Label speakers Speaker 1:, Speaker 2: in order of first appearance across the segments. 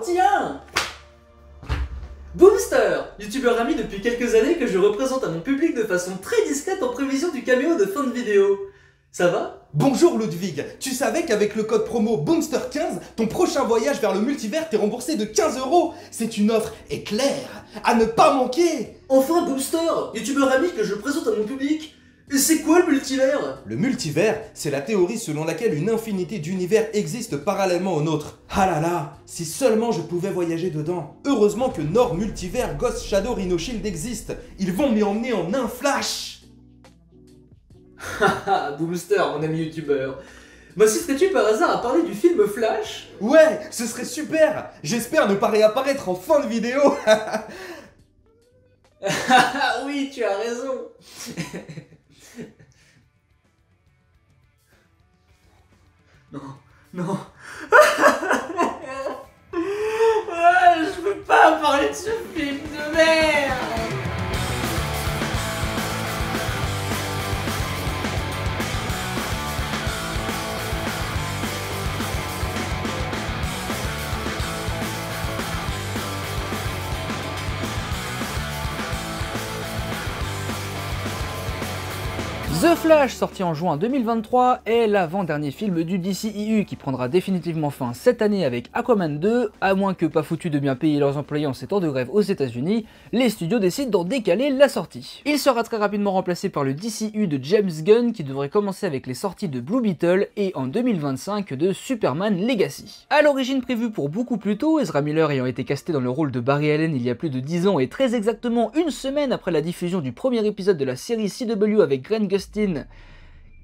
Speaker 1: tiens Boomster Youtubeur ami depuis quelques années que je représente à mon public de façon très discrète en prévision du caméo de fin de vidéo. Ça va?
Speaker 2: Bonjour Ludwig, tu savais qu'avec le code promo Boomster15, ton prochain voyage vers le multivers t'est remboursé de 15 euros. C'est une offre éclair, à ne pas manquer.
Speaker 1: Enfin Boomster Youtubeur ami que je présente à mon public Et c'est quoi le multivers?
Speaker 2: Le multivers, c'est la théorie selon laquelle une infinité d'univers existent parallèlement au nôtre. Ah là là, si seulement je pouvais voyager dedans. Heureusement que Nord Multivers, Ghost Shadow Rhino Shield existe. Ils vont m'y emmener en un flash
Speaker 1: Haha, Boomster, mon ami youtubeur. M'assisterais-tu par hasard à parler du film Flash?
Speaker 2: Ouais, ce serait super J'espère ne pas réapparaître en fin de vidéo
Speaker 1: Ah oui, tu as raison Non. Ah, je peux pas parler de ce film de merde
Speaker 3: The Flash, sorti en juin 2023, est l'avant-dernier film du DCEU qui prendra définitivement fin cette année avec Aquaman 2, à moins que pas foutu de bien payer leurs employés en ces temps de grève aux états unis les studios décident d'en décaler la sortie. Il sera très rapidement remplacé par le DCU de James Gunn qui devrait commencer avec les sorties de Blue Beetle et en 2025 de Superman Legacy. A l'origine prévue pour beaucoup plus tôt, Ezra Miller ayant été casté dans le rôle de Barry Allen il y a plus de 10 ans et très exactement une semaine après la diffusion du premier épisode de la série CW avec Grant Gustin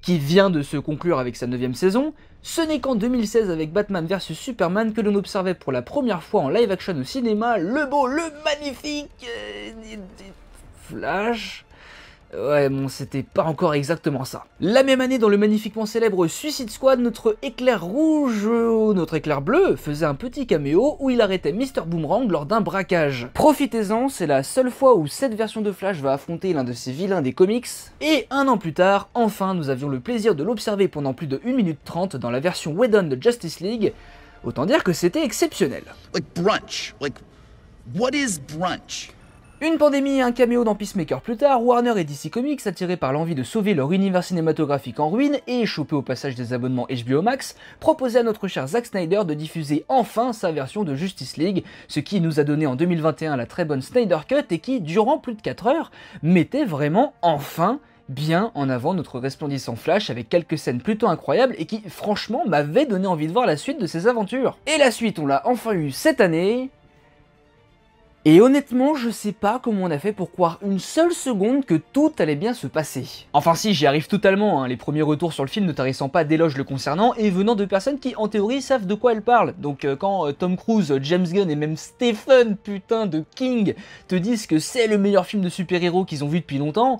Speaker 3: qui vient de se conclure avec sa 9 saison, ce n'est qu'en 2016 avec Batman vs Superman que l'on observait pour la première fois en live action au cinéma le beau, le magnifique euh, Flash. Ouais, bon, c'était pas encore exactement ça. La même année, dans le magnifiquement célèbre Suicide Squad, notre éclair rouge, euh, notre éclair bleu, faisait un petit caméo où il arrêtait Mr. Boomerang lors d'un braquage. Profitez-en, c'est la seule fois où cette version de Flash va affronter l'un de ces vilains des comics. Et un an plus tard, enfin, nous avions le plaisir de l'observer pendant plus de 1 minute 30 dans la version Whedon de Justice League. Autant dire que c'était exceptionnel.
Speaker 4: Like brunch. Like, what is brunch?
Speaker 3: Une pandémie et un caméo dans Peacemaker plus tard, Warner et DC Comics, attirés par l'envie de sauver leur univers cinématographique en ruine et échauffés au passage des abonnements HBO Max, proposaient à notre cher Zack Snyder de diffuser enfin sa version de Justice League, ce qui nous a donné en 2021 la très bonne Snyder Cut et qui, durant plus de 4 heures, mettait vraiment enfin bien en avant notre resplendissant Flash avec quelques scènes plutôt incroyables et qui franchement m'avaient donné envie de voir la suite de ses aventures. Et la suite on l'a enfin eu cette année, et honnêtement, je sais pas comment on a fait pour croire une seule seconde que tout allait bien se passer. Enfin si, j'y arrive totalement, hein, les premiers retours sur le film ne tarissant pas d'éloges le concernant et venant de personnes qui en théorie savent de quoi elles parlent. Donc euh, quand euh, Tom Cruise, James Gunn et même Stephen putain de King te disent que c'est le meilleur film de super-héros qu'ils ont vu depuis longtemps,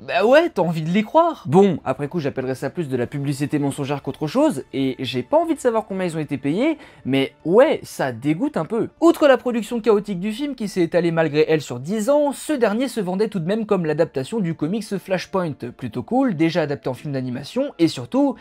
Speaker 3: bah ouais, t'as envie de les croire. Bon, après coup, j'appellerais ça plus de la publicité mensongère qu'autre chose, et j'ai pas envie de savoir combien ils ont été payés, mais ouais, ça dégoûte un peu. Outre la production chaotique du film qui s'est étalée malgré elle sur 10 ans, ce dernier se vendait tout de même comme l'adaptation du comics Flashpoint, plutôt cool, déjà adapté en film d'animation, et surtout,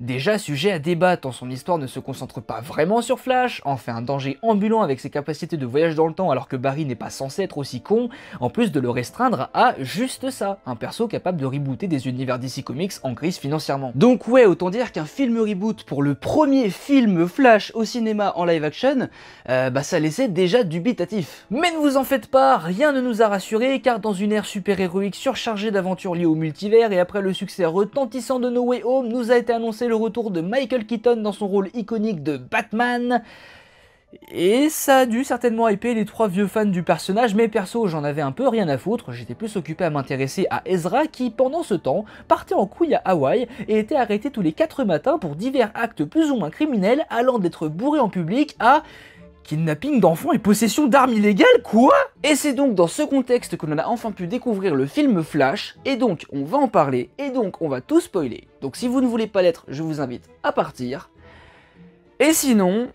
Speaker 3: déjà sujet à débat tant son histoire ne se concentre pas vraiment sur Flash, en fait un danger ambulant avec ses capacités de voyage dans le temps alors que Barry n'est pas censé être aussi con, en plus de le restreindre à juste ça, un perso capable de rebooter des univers DC Comics en crise financièrement. Donc ouais, autant dire qu'un film reboot pour le premier film Flash au cinéma en live action, euh, bah ça laissait déjà dubitatif. Mais ne vous en faites pas, rien ne nous a rassurés car dans une ère super-héroïque surchargée d'aventures liées au multivers et après le succès retentissant de No Way Home, nous a été annoncé retour de Michael Keaton dans son rôle iconique de Batman. Et ça a dû certainement hyper les trois vieux fans du personnage, mais perso j'en avais un peu rien à foutre, j'étais plus occupé à m'intéresser à Ezra qui, pendant ce temps, partait en couille à Hawaï et était arrêté tous les 4 matins pour divers actes plus ou moins criminels allant d'être bourré en public à kidnapping d'enfants et possession d'armes illégales, quoi Et c'est donc dans ce contexte que l'on a enfin pu découvrir le film Flash, et donc on va en parler, et donc on va tout spoiler. Donc si vous ne voulez pas l'être, je vous invite à partir. Et sinon...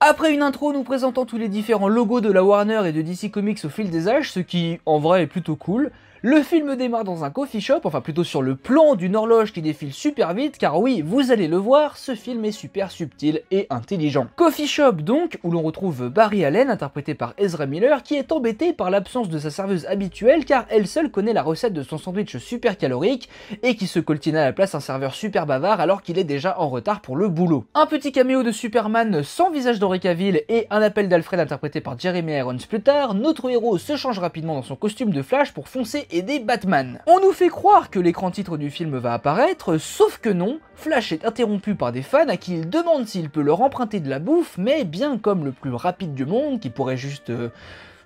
Speaker 3: Après une intro nous présentant tous les différents logos de la Warner et de DC Comics au fil des âges, ce qui en vrai est plutôt cool, Le film démarre dans un coffee shop, enfin plutôt sur le plan d'une horloge qui défile super vite, car oui, vous allez le voir, ce film est super subtil et intelligent. Coffee shop donc, où l'on retrouve Barry Allen, interprété par Ezra Miller, qui est embêté par l'absence de sa serveuse habituelle, car elle seule connaît la recette de son sandwich super calorique, et qui se coltine à la place un serveur super bavard alors qu'il est déjà en retard pour le boulot. Un petit caméo de Superman sans visage d'Henri Cavill et un appel d'Alfred interprété par Jeremy Irons plus tard, notre héros se change rapidement dans son costume de Flash pour foncer aider Batman. On nous fait croire que l'écran titre du film va apparaître, sauf que non, Flash est interrompu par des fans à qui il demande s'il peut leur emprunter de la bouffe, mais bien comme le plus rapide du monde, qui pourrait juste... euh,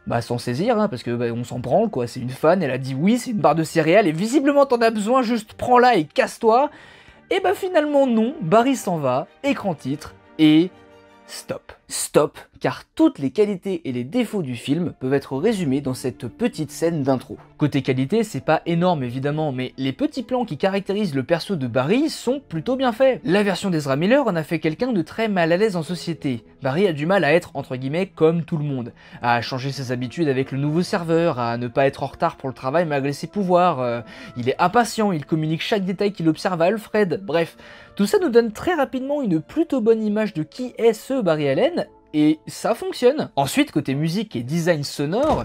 Speaker 3: bah, s'en saisir, hein, parce que bah, on s'en branle quoi, c'est une fan, elle a dit oui, c'est une barre de céréales, et visiblement t'en as besoin, juste prends-la et casse-toi. Et bah finalement non, Barry s'en va, écran titre, et stop. Stop, car toutes les qualités et les défauts du film peuvent être résumés dans cette petite scène d'intro. Côté qualité, c'est pas énorme évidemment, mais les petits plans qui caractérisent le perso de Barry sont plutôt bien faits. La version d'Ezra Miller en a fait quelqu'un de très mal à l'aise en société. Barry a du mal à être, entre guillemets, comme tout le monde, à changer ses habitudes avec le nouveau serveur, à ne pas être en retard pour le travail malgré ses pouvoirs, euh, il est impatient, il communique chaque détail qu'il observe à Alfred, bref, tout ça nous donne très rapidement une plutôt bonne image de qui est ce Barry Allen, et ça fonctionne. Ensuite, côté musique et design sonore,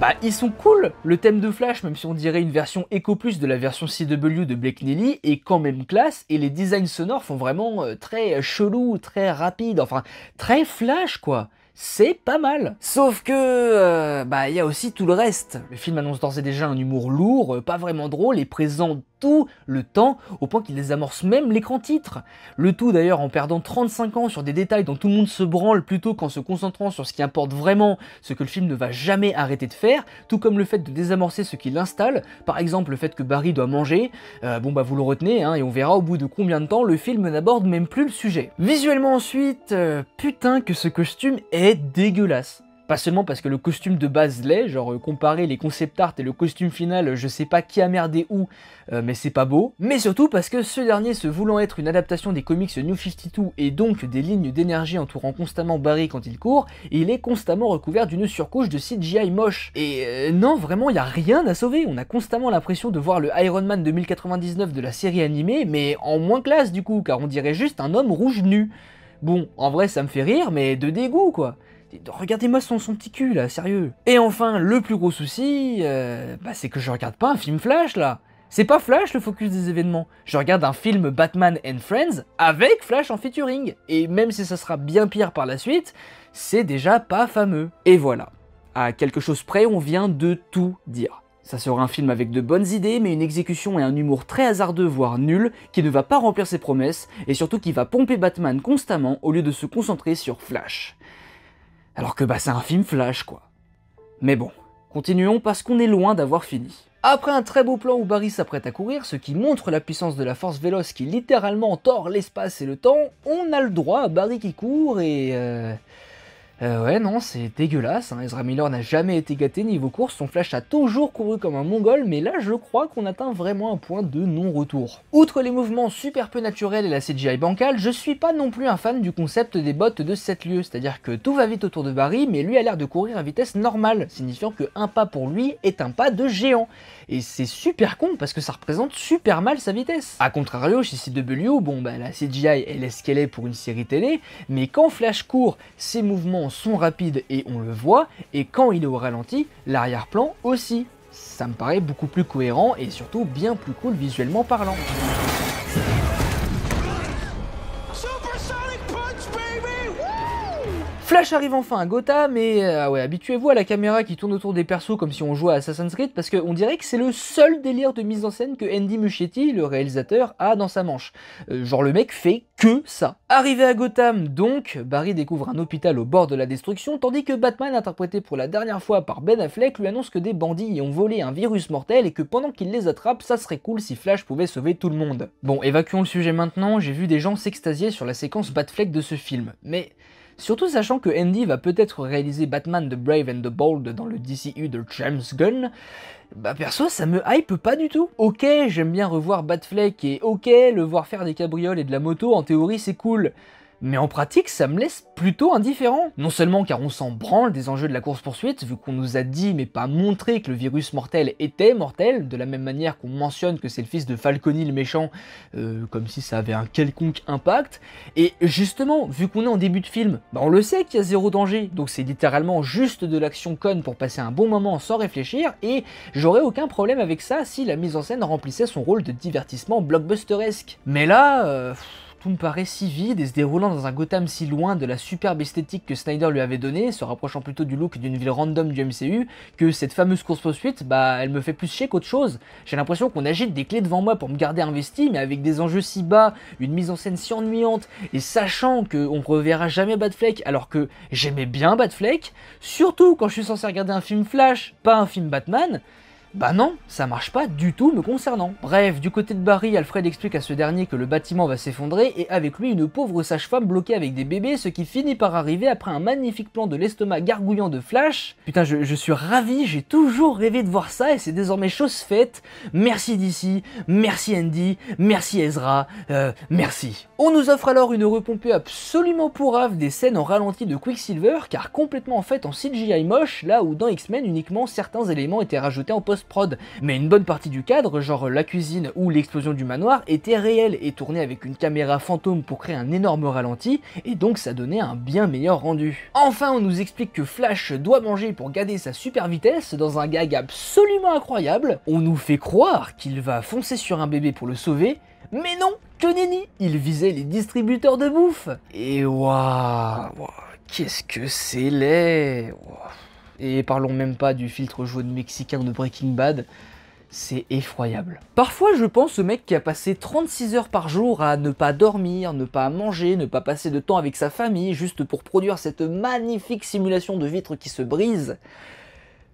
Speaker 3: bah ils sont cool Le thème de Flash, même si on dirait une version Echo Plus de la version CW de Blake Neely, est quand même classe, et les designs sonores font vraiment euh, très chelou, très rapide, enfin très Flash quoi c'est pas mal. Sauf que, euh, bah, il y a aussi tout le reste. Le film annonce d'ores et déjà un humour lourd, euh, pas vraiment drôle et présent tout le temps, au point qu'il désamorce même l'écran titre. Le tout d'ailleurs en perdant 35 ans sur des détails dont tout le monde se branle plutôt qu'en se concentrant sur ce qui importe vraiment, ce que le film ne va jamais arrêter de faire, tout comme le fait de désamorcer ce qui l'installe, par exemple le fait que Barry doit manger, euh, bon bah vous le retenez, hein, et on verra au bout de combien de temps le film n'aborde même plus le sujet. Visuellement ensuite, euh, putain que ce costume est dégueulasse. Pas seulement parce que le costume de base l'est, genre euh, comparer les concept art et le costume final, je sais pas qui a merdé où, euh, mais c'est pas beau, mais surtout parce que ce dernier se voulant être une adaptation des comics New 52 et donc des lignes d'énergie entourant constamment Barry quand il court, il est constamment recouvert d'une surcouche de CGI moche. Et euh, non, vraiment, y a rien à sauver, on a constamment l'impression de voir le Iron Man 2099 de la série animée, mais en moins classe du coup, car on dirait juste un homme rouge nu. Bon, en vrai ça me fait rire, mais de dégoût quoi. Regardez-moi son, petit cul là, sérieux. Et enfin, le plus gros souci, euh, bah, c'est que je regarde pas un film Flash là. C'est pas Flash le focus des événements. Je regarde un film Batman and Friends avec Flash en featuring. Et même si ça sera bien pire par la suite, c'est déjà pas fameux. Et voilà. À quelque chose près, on vient de tout dire. Ça sera un film avec de bonnes idées, mais une exécution et un humour très hasardeux, voire nul, qui ne va pas remplir ses promesses, et surtout qui va pomper Batman constamment au lieu de se concentrer sur Flash. Alors que bah c'est un film Flash quoi. Mais bon, continuons parce qu'on est loin d'avoir fini. Après un très beau plan où Barry s'apprête à courir, ce qui montre la puissance de la force véloce qui littéralement tord l'espace et le temps, on a le droit à Barry qui court et... Euh... Euh, ouais, non, c'est dégueulasse. Hein. Ezra Miller n'a jamais été gâté niveau course. Son Flash a toujours couru comme un mongol, mais là, je crois qu'on atteint vraiment un point de non-retour. Outre les mouvements super peu naturels et la CGI bancale, je suis pas non plus un fan du concept des bottes de 7 lieux. C'est-à-dire que tout va vite autour de Barry, mais lui a l'air de courir à vitesse normale, signifiant que un pas pour lui est un pas de géant. Et c'est super con parce que ça représente super mal sa vitesse. A contrario, chez CW, bon bah la CGI elle est ce qu'elle est pour une série télé, mais quand Flash court, ses mouvements sont rapides et on le voit, et quand il est au ralenti, l'arrière-plan aussi. Ça me paraît beaucoup plus cohérent et surtout bien plus cool visuellement parlant. Flash arrive enfin à Gotham et euh, ouais, habituez-vous à la caméra qui tourne autour des persos comme si on jouait à Assassin's Creed parce qu'on dirait que c'est le seul délire de mise en scène que Andy Muschietti, le réalisateur, a dans sa manche. Euh, genre le mec fait que ça. Arrivé à Gotham donc, Barry découvre un hôpital au bord de la destruction tandis que Batman, interprété pour la dernière fois par Ben Affleck, lui annonce que des bandits y ont volé un virus mortel et que pendant qu'il les attrape, ça serait cool si Flash pouvait sauver tout le monde. Bon, évacuons le sujet maintenant, j'ai vu des gens s'extasier sur la séquence Batfleck de ce film, mais... Surtout sachant que Andy va peut-être réaliser Batman The Brave and the Bold dans le DCU de James Gunn, bah perso ça me hype pas du tout. Ok, j'aime bien revoir Batfleck et ok, le voir faire des cabrioles et de la moto, en théorie c'est cool. Mais en pratique, ça me laisse plutôt indifférent. Non seulement car on s'en branle des enjeux de la course-poursuite, vu qu'on nous a dit mais pas montré que le virus mortel était mortel, de la même manière qu'on mentionne que c'est le fils de Falconi le méchant, euh, comme si ça avait un quelconque impact. Et justement, vu qu'on est en début de film, bah on le sait qu'il y a zéro danger, donc c'est littéralement juste de l'action conne pour passer un bon moment sans réfléchir, et j'aurais aucun problème avec ça si la mise en scène remplissait son rôle de divertissement blockbusteresque. Mais là... euh, tout me paraît si vide et se déroulant dans un Gotham si loin de la superbe esthétique que Snyder lui avait donnée, se rapprochant plutôt du look d'une ville random du MCU, que cette fameuse course-poursuite, bah elle me fait plus chier qu'autre chose. J'ai l'impression qu'on agite des clés devant moi pour me garder investi, mais avec des enjeux si bas, une mise en scène si ennuyante, et sachant qu'on reverra jamais Batfleck alors que j'aimais bien Batfleck, surtout quand je suis censé regarder un film Flash, pas un film Batman, bah non, ça marche pas du tout me concernant. Bref, du côté de Barry, Alfred explique à ce dernier que le bâtiment va s'effondrer et avec lui une pauvre sage-femme bloquée avec des bébés, ce qui finit par arriver après un magnifique plan de l'estomac gargouillant de Flash. Putain, je, suis ravi, j'ai toujours rêvé de voir ça et c'est désormais chose faite. Merci DC, merci Andy, merci Ezra, euh, merci. On nous offre alors une repompée absolument pourrave des scènes en ralenti de Quicksilver, car complètement en fait en CGI moche, là où dans X-Men uniquement certains éléments étaient rajoutés en post-prod. Mais une bonne partie du cadre, genre la cuisine ou l'explosion du manoir, était réelle et tournée avec une caméra fantôme pour créer un énorme ralenti, et donc ça donnait un bien meilleur rendu. Enfin, on nous explique que Flash doit manger pour garder sa super vitesse dans un gag absolument incroyable. On nous fait croire qu'il va foncer sur un bébé pour le sauver, mais non, que nenni Il visait les distributeurs de bouffe Et waouh Qu'est-ce que c'est laid. Et parlons même pas du filtre jaune mexicain de Breaking Bad, c'est effroyable. Parfois, je pense au mec qui a passé 36 heures par jour à ne pas dormir, ne pas manger, ne pas passer de temps avec sa famille, juste pour produire cette magnifique simulation de vitre qui se brise.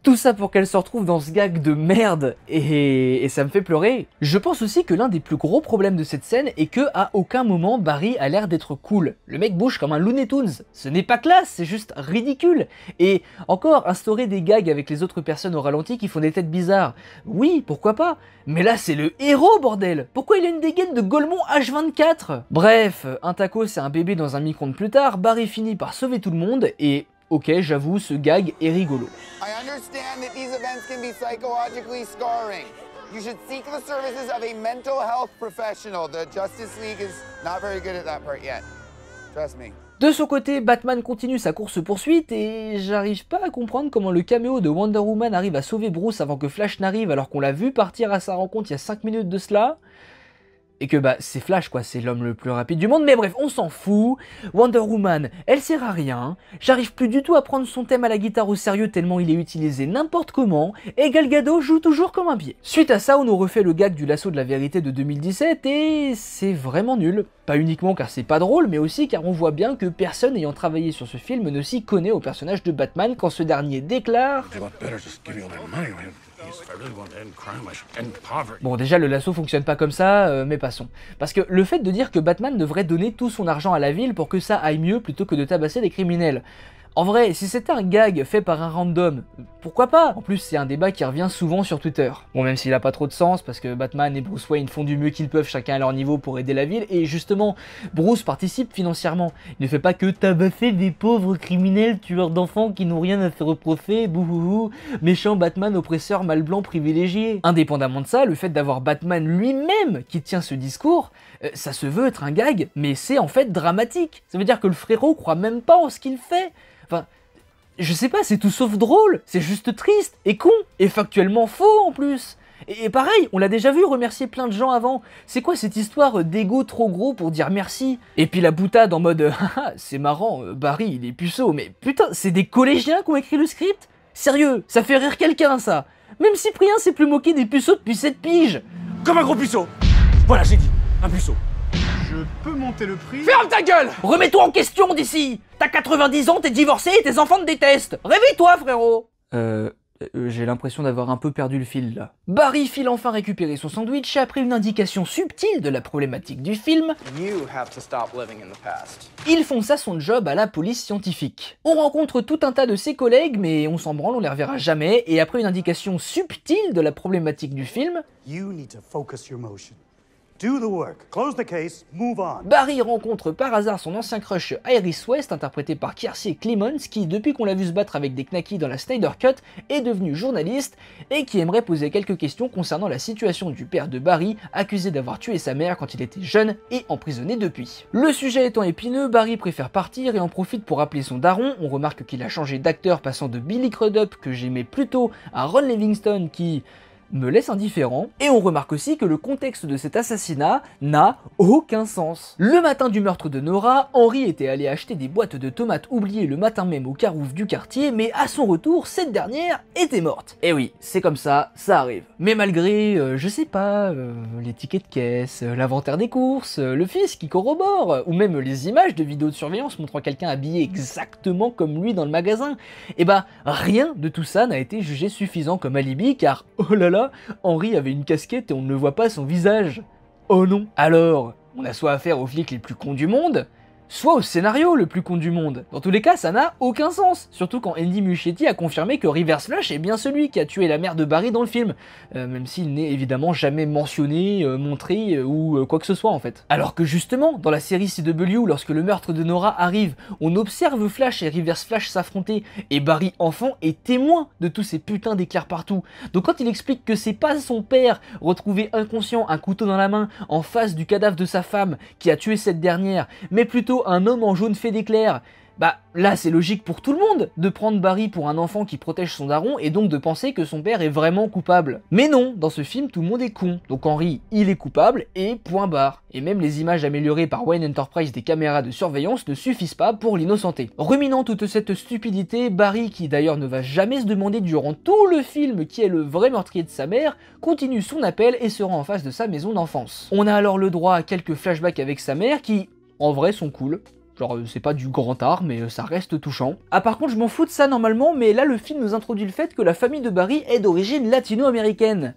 Speaker 3: Tout ça pour qu'elle se retrouve dans ce gag de merde et, ça me fait pleurer. Je pense aussi que l'un des plus gros problèmes de cette scène est que à aucun moment Barry a l'air d'être cool. Le mec bouge comme un Looney Tunes. Ce n'est pas classe, c'est juste ridicule. Et encore instaurer des gags avec les autres personnes au ralenti qui font des têtes bizarres. Oui, pourquoi pas. Mais là c'est le héros bordel. Pourquoi il a une dégaine de Golemont H24 Bref, un taco c'est un bébé dans un micro-ondes plus tard. Barry finit par sauver tout le monde et Ok, j'avoue, ce gag est rigolo.
Speaker 5: I understand that these events can be psychologically scarring. You should seek the services of a mental health professional. The Justice League is not very good at that part yet. Trust me.
Speaker 3: De son côté, Batman continue sa course-poursuite et j'arrive pas à comprendre comment le caméo de Wonder Woman arrive à sauver Bruce avant que Flash n'arrive alors qu'on l'a vu partir à sa rencontre il y a 5 minutes de cela. Et que bah c'est Flash quoi, c'est l'homme le plus rapide du monde, mais bref, on s'en fout. Wonder Woman, elle sert à rien. J'arrive plus du tout à prendre son thème à la guitare au sérieux tellement il est utilisé n'importe comment. Et Gal Gadot joue toujours comme un pied. Suite à ça, on nous refait le gag du lasso de la vérité de 2017 et c'est vraiment nul. Pas uniquement car c'est pas drôle, mais aussi car on voit bien que personne ayant travaillé sur ce film ne s'y connaît au personnage de Batman quand ce dernier déclare Bon, déjà, le lasso fonctionne pas comme ça, euh, mais passons. Parce que le fait de dire que Batman devrait donner tout son argent à la ville pour que ça aille mieux plutôt que de tabasser les criminels. En vrai, si c'était un gag fait par un random, pourquoi pas? En plus, c'est un débat qui revient souvent sur Twitter. Bon, même s'il a pas trop de sens, parce que Batman et Bruce Wayne font du mieux qu'ils peuvent chacun à leur niveau pour aider la ville, et justement, Bruce participe financièrement. Il ne fait pas que tabasser des pauvres criminels tueurs d'enfants qui n'ont rien à se reprocher, bouhouhou, méchant Batman oppresseur mal blanc privilégié. Indépendamment de ça, le fait d'avoir Batman lui-même qui tient ce discours, euh, ça se veut être un gag, mais c'est en fait dramatique. Ça veut dire que le frérot croit même pas en ce qu'il fait. Enfin, je sais pas, c'est tout sauf drôle, c'est juste triste, et con, et factuellement faux en plus. Et, pareil, on l'a déjà vu remercier plein de gens avant. C'est quoi cette histoire d'ego trop gros pour dire merci? Et puis la boutade en mode c'est marrant, euh, Barry il est puceau, mais putain, c'est des collégiens qui ont écrit le script? Sérieux, ça fait rire quelqu'un ça Même Cyprien s'est plus moqué des puceaux depuis cette pige
Speaker 6: Comme un gros puceau Voilà, j'ai dit, un puceau.
Speaker 7: Je peux monter le prix
Speaker 3: Ferme ta gueule Remets-toi en question d'ici T'as 90 ans, t'es divorcé et tes enfants te détestent Réveille-toi, frérot Euh... euh, J'ai l'impression d'avoir un peu perdu le fil là. Barry file enfin récupérer son sandwich après une indication subtile de la problématique du film.
Speaker 7: You have to stop living in the past.
Speaker 3: Il fonce à son job à la police scientifique. On rencontre tout un tas de ses collègues, mais on s'en branle, on les reverra jamais, et après une indication subtile de la problématique du film,
Speaker 8: You need to focus your motion. Do the work. Close the case. Move on.
Speaker 3: Barry rencontre par hasard son ancien crush Iris West, interprété par Kiersey Clemons, qui, depuis qu'on l'a vu se battre avec des knackis dans la Snyder Cut, est devenu journaliste et qui aimerait poser quelques questions concernant la situation du père de Barry, accusé d'avoir tué sa mère quand il était jeune et emprisonné depuis. Le sujet étant épineux, Barry préfère partir et en profite pour appeler son daron. On remarque qu'il a changé d'acteur, passant de Billy Crudup, que j'aimais plutôt, à Ron Livingston, qui me laisse indifférent. Et on remarque aussi que le contexte de cet assassinat n'a aucun sens. Le matin du meurtre de Nora, Henry était allé acheter des boîtes de tomates oubliées le matin même au carouf du quartier, mais à son retour, cette dernière était morte. Et oui, c'est comme ça, ça arrive. Mais malgré, euh, je sais pas, euh, les tickets de caisse, euh, l'inventaire des courses, le fils qui corrobore, ou même les images de vidéos de surveillance montrant quelqu'un habillé exactement comme lui dans le magasin, et bah rien de tout ça n'a été jugé suffisant comme alibi car, oh là là, Henri avait une casquette et on ne voit pas son visage. Oh non Alors, on a soit affaire aux flics les plus cons du monde, soit au scénario le plus con du monde. Dans tous les cas, ça n'a aucun sens, surtout quand Andy Muschietti a confirmé que Reverse Flash est bien celui qui a tué la mère de Barry dans le film, Euh, même s'il n'est évidemment jamais mentionné, euh, montré euh, ou quoi que ce soit en fait. Alors que justement, dans la série CW, lorsque le meurtre de Nora arrive, on observe Flash et Reverse Flash s'affronter, et Barry enfant est témoin de tous ces putains d'éclairs partout. Donc quand il explique que c'est pas son père, retrouvé inconscient, un couteau dans la main, en face du cadavre de sa femme, qui a tué cette dernière, mais plutôt un homme en jaune fait d'éclairs, bah là c'est logique pour tout le monde de prendre Barry pour un enfant qui protège son daron et donc de penser que son père est vraiment coupable. Mais non, dans ce film tout le monde est con. Donc Henry, il est coupable et point barre. Et même les images améliorées par Wayne Enterprise des caméras de surveillance ne suffisent pas pour l'innocenter. Ruminant toute cette stupidité, Barry, qui d'ailleurs ne va jamais se demander durant tout le film qui est le vrai meurtrier de sa mère, continue son appel et se rend en face de sa maison d'enfance. On a alors le droit à quelques flashbacks avec sa mère qui, en vrai, sont cool. Genre, euh, c'est pas du grand art, mais euh, ça reste touchant. Ah, par contre, je m'en fous de ça normalement, mais là, le film nous introduit le fait que la famille de Barry est d'origine latino-américaine.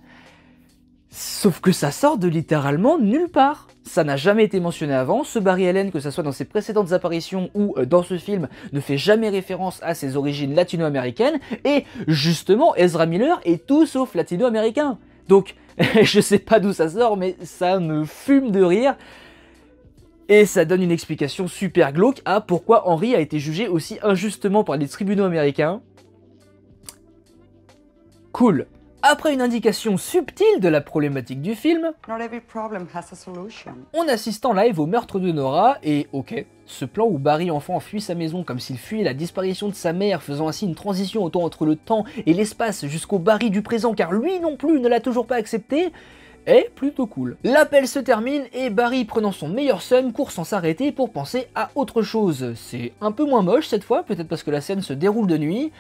Speaker 3: Sauf que ça sort de littéralement nulle part. Ça n'a jamais été mentionné avant. Ce Barry Allen, que ce soit dans ses précédentes apparitions ou euh, dans ce film, ne fait jamais référence à ses origines latino-américaines. Et justement, Ezra Miller est tout sauf latino-américain. Donc, je sais pas d'où ça sort, mais ça me fume de rire. Et ça donne une explication super glauque à pourquoi Henry a été jugé aussi injustement par les tribunaux américains. Cool. Après une indication subtile de la problématique du film,
Speaker 9: Not every problem has a solution.
Speaker 3: on assiste en live au meurtre de Nora et ok, ce plan où Barry enfant fuit sa maison comme s'il fuyait la disparition de sa mère, faisant ainsi une transition autant entre le temps et l'espace jusqu'au Barry du présent car lui non plus ne l'a toujours pas accepté, est plutôt cool. L'appel se termine et Barry prenant son meilleur seum court sans s'arrêter pour penser à autre chose. C'est un peu moins moche cette fois, peut-être parce que la scène se déroule de nuit,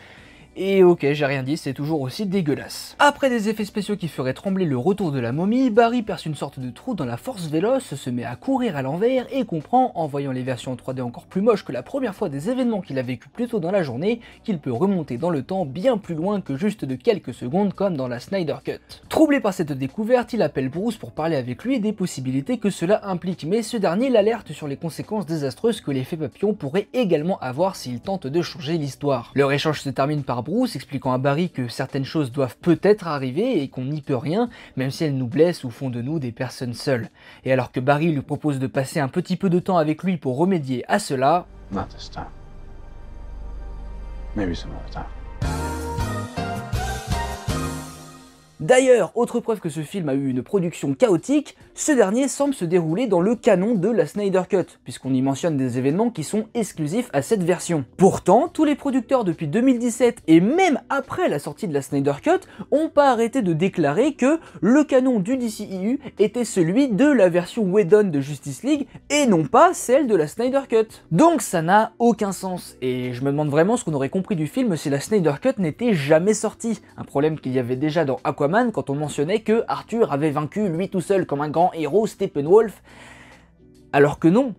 Speaker 3: et ok, j'ai rien dit, c'est toujours aussi dégueulasse. Après des effets spéciaux qui feraient trembler le retour de la momie, Barry perce une sorte de trou dans la force véloce, se met à courir à l'envers et comprend, en voyant les versions en 3D encore plus moches que la première fois des événements qu'il a vécu plus tôt dans la journée, qu'il peut remonter dans le temps bien plus loin que juste de quelques secondes comme dans la Snyder Cut. Troublé par cette découverte, il appelle Bruce pour parler avec lui des possibilités que cela implique, mais ce dernier l'alerte sur les conséquences désastreuses que l'effet papillon pourrait également avoir s'il tente de changer l'histoire. Leur échange se termine par Expliquant à Barry que certaines choses doivent peut-être arriver et qu'on n'y peut rien, même si elles nous blessent ou font de nous des personnes seules. Et alors que Barry lui propose de passer un petit peu de temps avec lui pour remédier à cela. D'ailleurs, autre preuve que ce film a eu une production chaotique, ce dernier semble se dérouler dans le canon de la Snyder Cut, puisqu'on y mentionne des événements qui sont exclusifs à cette version. Pourtant, tous les producteurs depuis 2017 et même après la sortie de la Snyder Cut ont pas arrêté de déclarer que le canon du DCEU était celui de la version Whedon de Justice League et non pas celle de la Snyder Cut. Donc ça n'a aucun sens, et je me demande vraiment ce qu'on aurait compris du film si la Snyder Cut n'était jamais sortie, un problème qu'il y avait déjà dans Aquaman quand on mentionnait que Arthur avait vaincu lui tout seul comme un grand héros Steppenwolf, alors que non,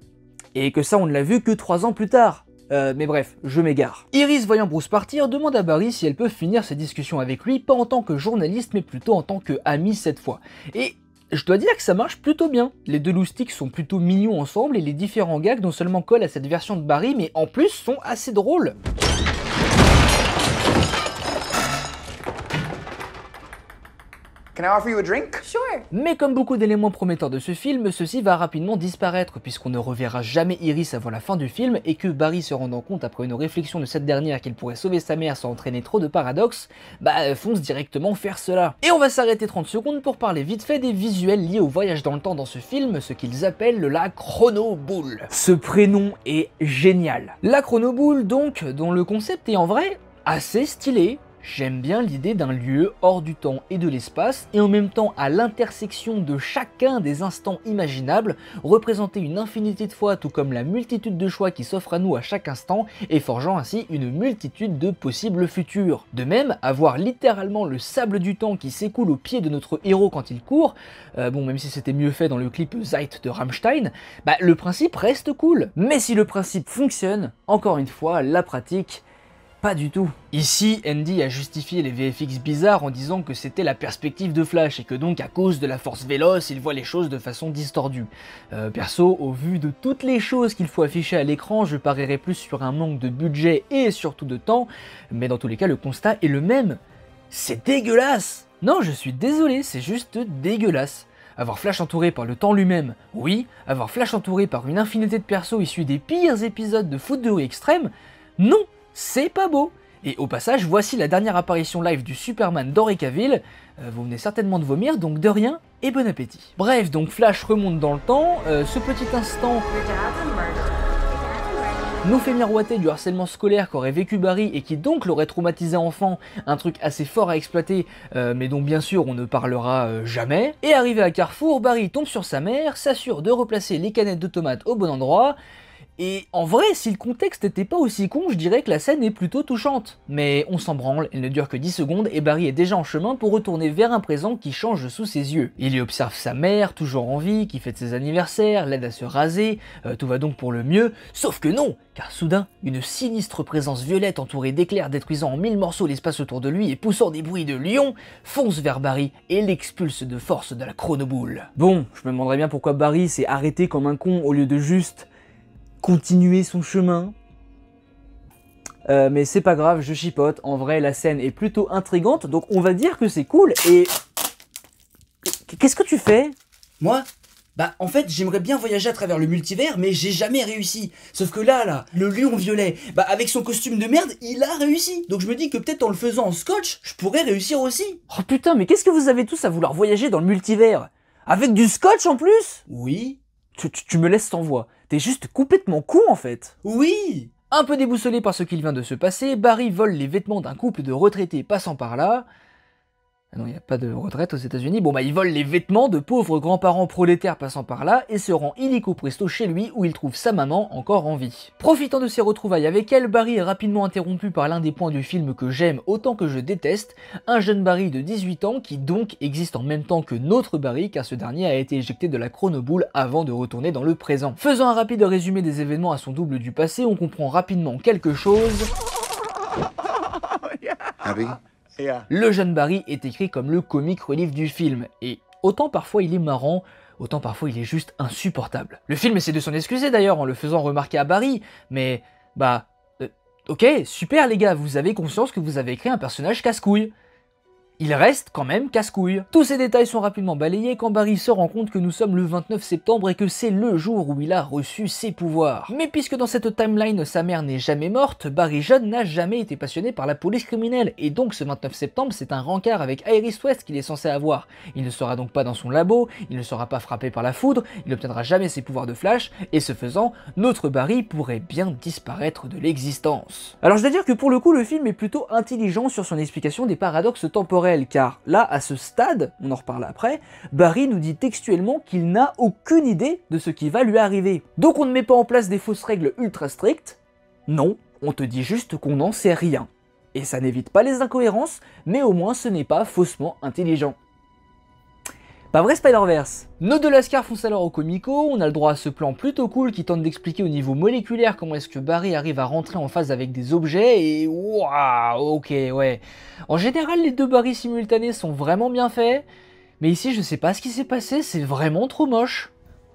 Speaker 3: et que ça on ne l'a vu que trois ans plus tard. Euh, mais bref, je m'égare. Iris, voyant Bruce partir, demande à Barry si elle peut finir ses discussions avec lui, pas en tant que journaliste, mais plutôt en tant que ami cette fois. Et je dois dire que ça marche plutôt bien. Les deux loustiques sont plutôt mignons ensemble et les différents gags non seulement collent à cette version de Barry, mais en plus sont assez drôles.
Speaker 7: Can I offer you a drink?
Speaker 10: Sure.
Speaker 3: Mais comme beaucoup d'éléments prometteurs de ce film, ceci va rapidement disparaître puisqu'on ne reverra jamais Iris avant la fin du film et que Barry se rendant compte après une réflexion de cette dernière qu'il pourrait sauver sa mère sans entraîner trop de paradoxes, bah fonce directement faire cela. Et on va s'arrêter 30 secondes pour parler vite fait des visuels liés au voyage dans le temps dans ce film, ce qu'ils appellent la chronoboule. Ce prénom est génial. La chronoboule donc, dont le concept est en vrai assez stylé, J'aime bien l'idée d'un lieu hors du temps et de l'espace, et en même temps à l'intersection de chacun des instants imaginables, représenter une infinité de fois, tout comme la multitude de choix qui s'offrent à nous à chaque instant, et forgeant ainsi une multitude de possibles futurs. De même, avoir littéralement le sable du temps qui s'écoule au pied de notre héros quand il court, euh, bon même si c'était mieux fait dans le clip Zeit de Rammstein, bah le principe reste cool. Mais si le principe fonctionne, encore une fois, la pratique pas du tout. Ici, Andy a justifié les VFX bizarres en disant que c'était la perspective de Flash et que donc à cause de la force véloce, il voit les choses de façon distordue. Euh, perso, au vu de toutes les choses qu'il faut afficher à l'écran, je parierais plus sur un manque de budget et surtout de temps, mais dans tous les cas, le constat est le même. C'est dégueulasse Non, je suis désolé, c'est juste dégueulasse. Avoir Flash entouré par le temps lui-même, oui. Avoir Flash entouré par une infinité de persos issus des pires épisodes de foot de rue extrême, non c'est pas beau Et au passage, voici la dernière apparition live du Superman d'Henry Cavill. Euh, vous venez certainement de vomir, donc de rien, et bon appétit. Bref, donc Flash remonte dans le temps, euh, ce petit instant nous fait miroiter du harcèlement scolaire qu'aurait vécu Barry et qui donc l'aurait traumatisé enfant, un truc assez fort à exploiter, euh, mais dont bien sûr on ne parlera jamais. Et arrivé à Carrefour, Barry tombe sur sa mère, s'assure de replacer les canettes de tomates au bon endroit, et en vrai, si le contexte n'était pas aussi con, je dirais que la scène est plutôt touchante. Mais on s'en branle, elle ne dure que 10 secondes et Barry est déjà en chemin pour retourner vers un présent qui change sous ses yeux. Il y observe sa mère, toujours en vie, qui fête ses anniversaires, l'aide à se raser, euh, tout va donc pour le mieux, sauf que non Car soudain, une sinistre présence violette entourée d'éclairs détruisant en mille morceaux l'espace autour de lui et poussant des bruits de lion, fonce vers Barry et l'expulse de force de la chronoboule. Bon, je me demanderais bien pourquoi Barry s'est arrêté comme un con au lieu de juste continuer son chemin. Euh, mais c'est pas grave, je chipote. En vrai, la scène est plutôt intrigante, donc on va dire que c'est cool. Et qu'est-ce que tu fais?
Speaker 11: Moi? Bah, en fait, j'aimerais bien voyager à travers le multivers, mais j'ai jamais réussi. Sauf que là, là, le lion violet, bah, avec son costume de merde, il a réussi. Donc je me dis que peut-être en le faisant en scotch, je pourrais réussir aussi.
Speaker 3: Oh putain, mais qu'est-ce que vous avez tous à vouloir voyager dans le multivers? Avec du scotch en plus?
Speaker 11: Oui.
Speaker 3: Tu, tu me laisses sans voix. T'es juste complètement con en fait.
Speaker 11: Oui
Speaker 3: Un peu déboussolé par ce qu'il vient de se passer, Barry vole les vêtements d'un couple de retraités passant par là, non, il n'y a pas de retraite aux États-Unis. Bon, bah, il vole les vêtements de pauvres grands-parents prolétaires passant par là et se rend illico presto chez lui où il trouve sa maman encore en vie. Profitant de ses retrouvailles avec elle, Barry est rapidement interrompu par l'un des points du film que j'aime autant que je déteste, un jeune Barry de 18 ans qui donc existe en même temps que notre Barry car ce dernier a été éjecté de la chronoboule avant de retourner dans le présent. Faisant un rapide résumé des événements à son double du passé, on comprend rapidement quelque chose. Le jeune Barry est écrit comme le comique relief du film, et autant parfois il est marrant, autant parfois il est juste insupportable. Le film essaie de s'en excuser d'ailleurs en le faisant remarquer à Barry, mais bah... Euh, ok, super les gars, vous avez conscience que vous avez écrit un personnage casse-couille il reste quand même casse-couille. Tous ces détails sont rapidement balayés quand Barry se rend compte que nous sommes le 29 septembre et que c'est le jour où il a reçu ses pouvoirs. Mais puisque dans cette timeline sa mère n'est jamais morte, Barry jeune n'a jamais été passionné par la police criminelle et donc ce 29 septembre c'est un rencard avec Iris West qu'il est censé avoir. Il ne sera donc pas dans son labo, il ne sera pas frappé par la foudre, il n'obtiendra jamais ses pouvoirs de flash et ce faisant, notre Barry pourrait bien disparaître de l'existence. Alors je dois dire que pour le coup le film est plutôt intelligent sur son explication des paradoxes temporels car là, à ce stade, on en reparle après, Barry nous dit textuellement qu'il n'a aucune idée de ce qui va lui arriver. Donc on ne met pas en place des fausses règles ultra strictes, non, on te dit juste qu'on n'en sait rien. Et ça n'évite pas les incohérences, mais au moins ce n'est pas faussement intelligent. Pas vrai Spider-Verse? Nos deux Lascar foncent alors au Comico, on a le droit à ce plan plutôt cool qui tente d'expliquer au niveau moléculaire comment est-ce que Barry arrive à rentrer en phase avec des objets et waouh, ok, ouais. En général, les deux Barry simultanés sont vraiment bien faits, mais ici je sais pas ce qui s'est passé, c'est vraiment trop moche.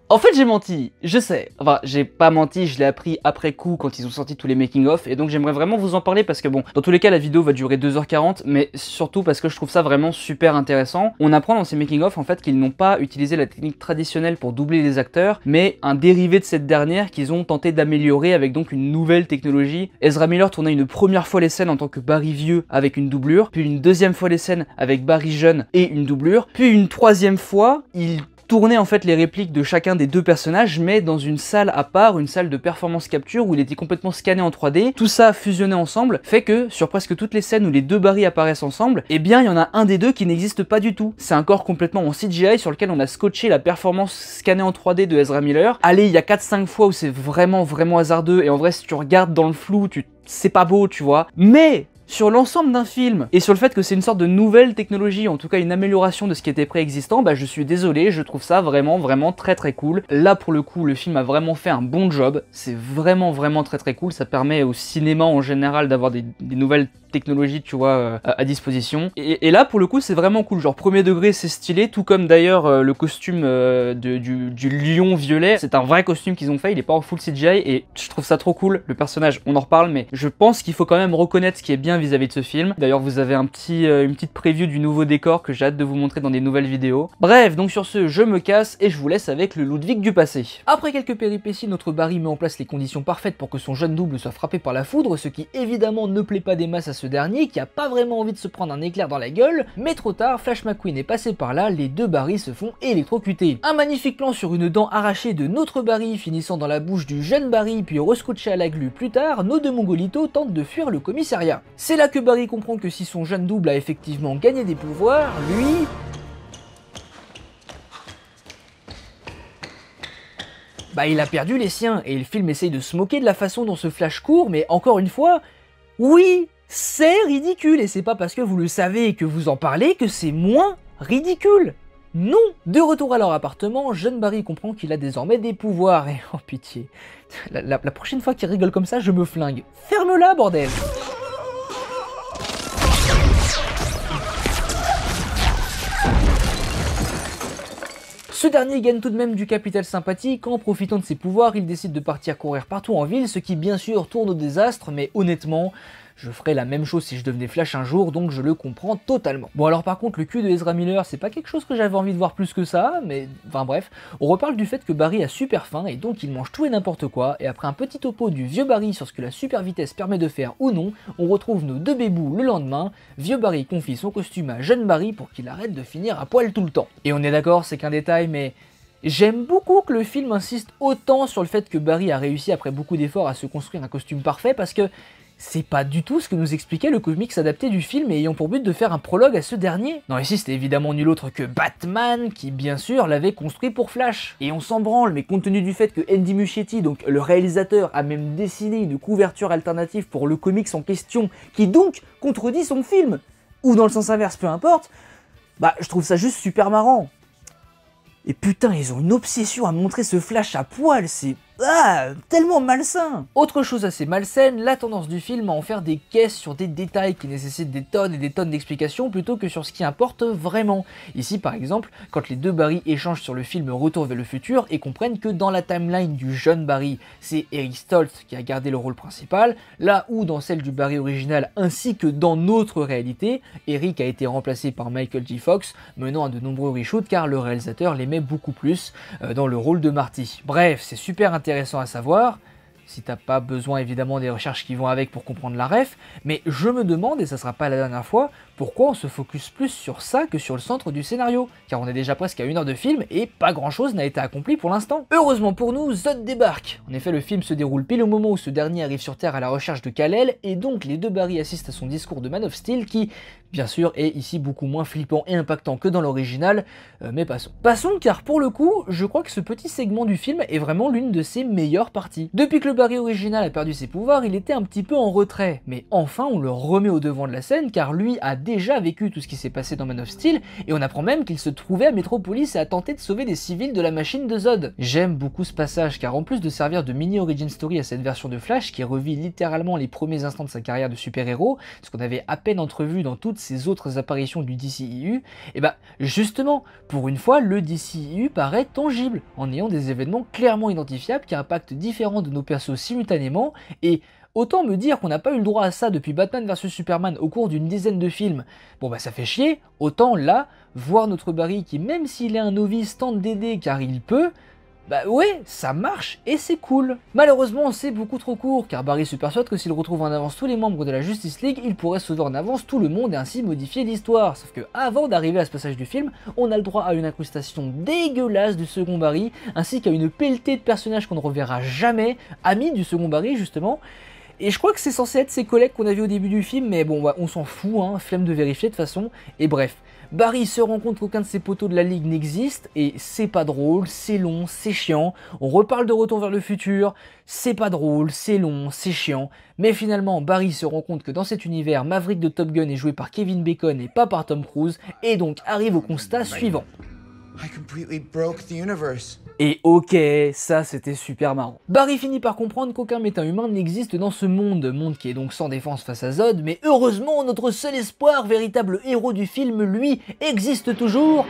Speaker 3: En fait, j'ai menti, je sais. Enfin, j'ai pas menti, je l'ai appris après coup quand ils ont sorti tous les making-of, et donc j'aimerais vraiment vous en parler parce que bon, dans tous les cas, la vidéo va durer 2h40, mais surtout parce que je trouve ça vraiment super intéressant. On apprend dans ces making-of en fait qu'ils n'ont pas utilisé la technique traditionnelle pour doubler les acteurs, mais un dérivé de cette dernière qu'ils ont tenté d'améliorer avec donc une nouvelle technologie. Ezra Miller tournait une première fois les scènes en tant que Barry vieux avec une doublure, puis une deuxième fois les scènes avec Barry jeune et une doublure, puis une troisième fois, il tourner en fait les répliques de chacun des deux personnages, mais dans une salle à part, une salle de performance capture où il était complètement scanné en 3D. Tout ça fusionné ensemble fait que sur presque toutes les scènes où les deux Barry apparaissent ensemble, eh bien il y en a un des deux qui n'existe pas du tout. C'est un corps complètement en CGI sur lequel on a scotché la performance scannée en 3D de Ezra Miller. Allez, il y a 4-5 fois où c'est vraiment vraiment hasardeux et en vrai si tu regardes dans le flou, tu c'est pas beau, tu vois. Mais sur l'ensemble d'un film et sur le fait que c'est une sorte de nouvelle technologie, en tout cas une amélioration de ce qui était préexistant, bah je suis désolé, je trouve ça vraiment vraiment très très cool. Là pour le coup, le film a vraiment fait un bon job, c'est vraiment vraiment très très cool, ça permet au cinéma en général d'avoir des, nouvelles technologies, tu vois, euh, à, disposition. Et, là, pour le coup, c'est vraiment cool. Genre, premier degré, c'est stylé, tout comme d'ailleurs euh, le costume euh, du, lion violet. C'est un vrai costume qu'ils ont fait, il est pas en full CGI, et je trouve ça trop cool. Le personnage, on en reparle, mais je pense qu'il faut quand même reconnaître ce qui est bien vis-à-vis de ce film. D'ailleurs, vous avez un petit, une petite preview du nouveau décor que j'ai hâte de vous montrer dans des nouvelles vidéos. Bref, donc sur ce, je me casse et je vous laisse avec le Ludwig du passé. Après quelques péripéties, notre Barry met en place les conditions parfaites pour que son jeune double soit frappé par la foudre, ce qui évidemment ne plaît pas des masses à ce dernier, qui a pas vraiment envie de se prendre un éclair dans la gueule, mais trop tard, Flash McQueen est passé par là, les deux Barry se font électrocuter. Un magnifique plan sur une dent arrachée de notre Barry finissant dans la bouche du jeune Barry puis rescotché à la glu plus tard, nos deux Mongolitos tentent de fuir le commissariat. C'est là que Barry comprend que si son jeune double a effectivement gagné des pouvoirs, lui... Bah il a perdu les siens, et le film essaye de se moquer de la façon dont ce flash court, mais encore une fois, oui, c'est ridicule, et c'est pas parce que vous le savez et que vous en parlez que c'est moins ridicule. Non De retour à leur appartement, jeune Barry comprend qu'il a désormais des pouvoirs, et oh pitié, la, prochaine fois qu'il rigole comme ça, je me flingue. Ferme-la, bordel. Ce dernier gagne tout de même du capital sympathique. En profitant de ses pouvoirs, il décide de partir courir partout en ville, ce qui bien sûr tourne au désastre, mais honnêtement, je ferais la même chose si je devenais Flash un jour, donc je le comprends totalement. Bon alors par contre, le cul de Ezra Miller, c'est pas quelque chose que j'avais envie de voir plus que ça, mais enfin bref, on reparle du fait que Barry a super faim et donc il mange tout et n'importe quoi, et après un petit topo du vieux Barry sur ce que la super vitesse permet de faire ou non, on retrouve nos deux bébous le lendemain, vieux Barry confie son costume à jeune Barry pour qu'il arrête de finir à poil tout le temps. Et on est d'accord, c'est qu'un détail, mais J'aime beaucoup que le film insiste autant sur le fait que Barry a réussi après beaucoup d'efforts à se construire un costume parfait parce que c'est pas du tout ce que nous expliquait le comics adapté du film et ayant pour but de faire un prologue à ce dernier. Non, ici c'était évidemment nul autre que Batman qui, bien sûr, l'avait construit pour Flash. Et on s'en branle, mais compte tenu du fait que Andy Muschietti, donc le réalisateur, a même dessiné une couverture alternative pour le comics en question, qui donc contredit son film, ou dans le sens inverse, peu importe, bah je trouve ça juste super marrant. Et putain, ils ont une obsession à montrer ce Flash à poil, c'est ah, tellement malsain Autre chose assez malsaine, la tendance du film à en faire des caisses sur des détails qui nécessitent des tonnes et des tonnes d'explications plutôt que sur ce qui importe vraiment. Ici par exemple, quand les deux Barry échangent sur le film Retour vers le futur et comprennent que dans la timeline du jeune Barry, c'est Eric Stoltz qui a gardé le rôle principal, là où dans celle du Barry original ainsi que dans notre réalité, Eric a été remplacé par Michael J. Fox, menant à de nombreux reshoots car le réalisateur l'aimait beaucoup plus euh, dans le rôle de Marty. Bref, c'est super intéressant intéressant à savoir, si t'as pas besoin évidemment des recherches qui vont avec pour comprendre la ref, mais je me demande, et ça sera pas la dernière fois, pourquoi on se focus plus sur ça que sur le centre du scénario Car on est déjà presque à une heure de film et pas grand chose n'a été accompli pour l'instant. Heureusement pour nous, Zod débarque En effet, le film se déroule pile au moment où ce dernier arrive sur Terre à la recherche de Kal-El, et donc les deux Barry assistent à son discours de Man of Steel qui, bien sûr, est ici beaucoup moins flippant et impactant que dans l'original, euh, mais passons. Passons car pour le coup, je crois que ce petit segment du film est vraiment l'une de ses meilleures parties. Depuis que le Barry original a perdu ses pouvoirs, il était un petit peu en retrait, mais enfin on le remet au devant de la scène car lui a déjà vécu tout ce qui s'est passé dans Man of Steel, et on apprend même qu'il se trouvait à Metropolis et a tenté de sauver des civils de la machine de Zod. J'aime beaucoup ce passage, car en plus de servir de mini origin story à cette version de Flash, qui revit littéralement les premiers instants de sa carrière de super-héros, ce qu'on avait à peine entrevu dans toute ses autres apparitions du DCEU, et bah justement, pour une fois, le DCEU paraît tangible, en ayant des événements clairement identifiables qui impactent différents de nos persos simultanément, et Autant me dire qu'on n'a pas eu le droit à ça depuis Batman vs Superman au cours d'une dizaine de films, bon bah ça fait chier, autant là, voir notre Barry qui même s'il est un novice tente d'aider car il peut, bah ouais, ça marche et c'est cool. Malheureusement, c'est beaucoup trop court, car Barry se persuade que s'il retrouve en avance tous les membres de la Justice League, il pourrait sauver en avance tout le monde et ainsi modifier l'histoire. Sauf que avant d'arriver à ce passage du film, on a le droit à une incrustation dégueulasse du second Barry, ainsi qu'à une pelletée de personnages qu'on ne reverra jamais, amis du second Barry justement. Et je crois que c'est censé être ses collègues qu'on a vu au début du film, mais bon, bah, on s'en fout, hein, flemme de vérifier de toute façon. Et bref, Barry se rend compte qu'aucun de ses poteaux de la Ligue n'existe, et c'est pas drôle, c'est long, c'est chiant. On reparle de Retour vers le futur, c'est pas drôle, c'est long, c'est chiant. Mais finalement, Barry se rend compte que dans cet univers, Maverick de Top Gun est joué par Kevin Bacon et pas par Tom Cruise, et donc arrive au constat suivant.
Speaker 5: Completely broke the universe.
Speaker 3: Et ok, ça c'était super marrant. Barry finit par comprendre qu'aucun méta humain n'existe dans ce monde, monde qui est donc sans défense face à Zod, mais heureusement notre seul espoir, véritable héros du film, lui, existe toujours.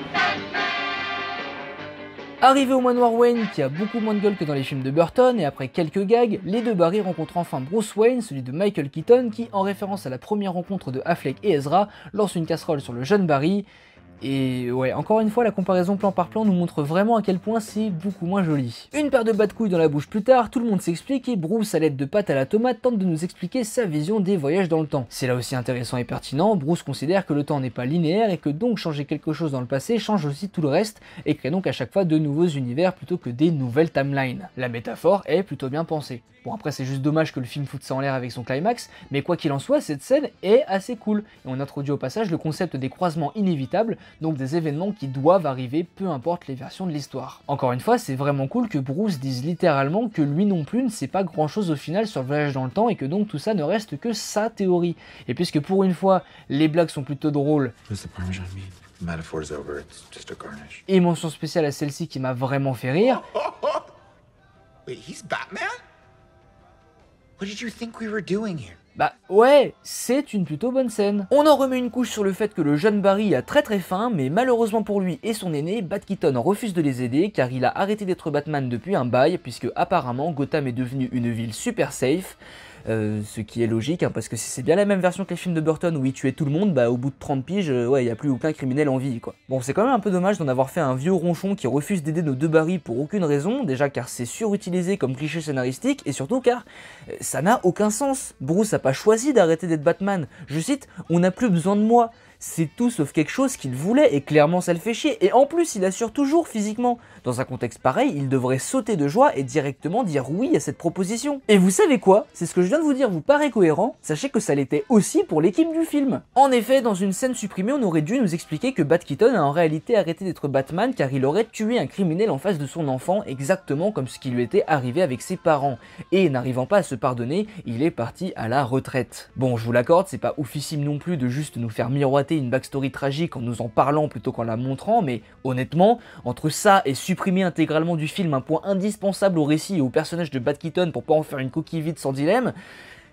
Speaker 3: Arrivé au manoir Wayne, qui a beaucoup moins de gueule que dans les films de Burton, et après quelques gags, les deux Barry rencontrent enfin Bruce Wayne, celui de Michael Keaton, qui, en référence à la première rencontre de Affleck et Ezra, lance une casserole sur le jeune Barry, et ouais, encore une fois, la comparaison plan par plan nous montre vraiment à quel point c'est beaucoup moins joli. Une paire de bas de couilles dans la bouche plus tard, tout le monde s'explique et Bruce, à l'aide de pâte à la tomate, tente de nous expliquer sa vision des voyages dans le temps. C'est là aussi intéressant et pertinent, Bruce considère que le temps n'est pas linéaire et que donc changer quelque chose dans le passé change aussi tout le reste et crée donc à chaque fois de nouveaux univers plutôt que des nouvelles timelines. La métaphore est plutôt bien pensée. Bon après c'est juste dommage que le film foute ça en l'air avec son climax, mais quoi qu'il en soit, cette scène est assez cool. Et on introduit au passage le concept des croisements inévitables, donc des événements qui doivent arriver peu importe les versions de l'histoire. Encore une fois, c'est vraiment cool que Bruce dise littéralement que lui non plus ne sait pas grand chose au final sur le voyage dans le temps et que donc tout ça ne reste que sa théorie. Et puisque pour une fois, les blagues sont plutôt drôles, et mention spéciale à celle-ci qui m'a vraiment fait rire,
Speaker 5: Wait, he's Batman? What did you think we were doing here?
Speaker 3: Bah ouais, c'est une plutôt bonne scène. On en remet une couche sur le fait que le jeune Barry a très très faim, mais malheureusement pour lui et son aîné, Bat refuse de les aider car il a arrêté d'être Batman depuis un bail, puisque apparemment Gotham est devenue une ville super safe. Euh, ce qui est logique, hein, parce que si c'est bien la même version que les films de Burton où il tuait tout le monde, bah au bout de 30 piges, euh, ouais, il n'y a plus aucun criminel en vie, quoi. Bon, c'est quand même un peu dommage d'en avoir fait un vieux ronchon qui refuse d'aider nos deux Barry pour aucune raison, déjà car c'est surutilisé comme cliché scénaristique, et surtout car euh, ça n'a aucun sens. Bruce a pas choisi d'arrêter d'être Batman. Je cite, on n'a plus besoin de moi c'est tout sauf quelque chose qu'il voulait et clairement ça le fait chier. Et en plus, il assure toujours physiquement. Dans un contexte pareil, il devrait sauter de joie et directement dire oui à cette proposition. Et vous savez quoi? C'est ce que je viens de vous dire vous paraît cohérent, sachez que ça l'était aussi pour l'équipe du film. En effet, dans une scène supprimée, on aurait dû nous expliquer que Bat Keaton a en réalité arrêté d'être Batman car il aurait tué un criminel en face de son enfant, exactement comme ce qui lui était arrivé avec ses parents. Et n'arrivant pas à se pardonner, il est parti à la retraite. Bon, je vous l'accorde, c'est pas oufissime non plus de juste nous faire miroiter une backstory tragique en nous en parlant plutôt qu'en la montrant, mais honnêtement, entre ça et supprimer intégralement du film un point indispensable au récit et au personnage de Bat Keaton pour pas en faire une coquille vide sans dilemme,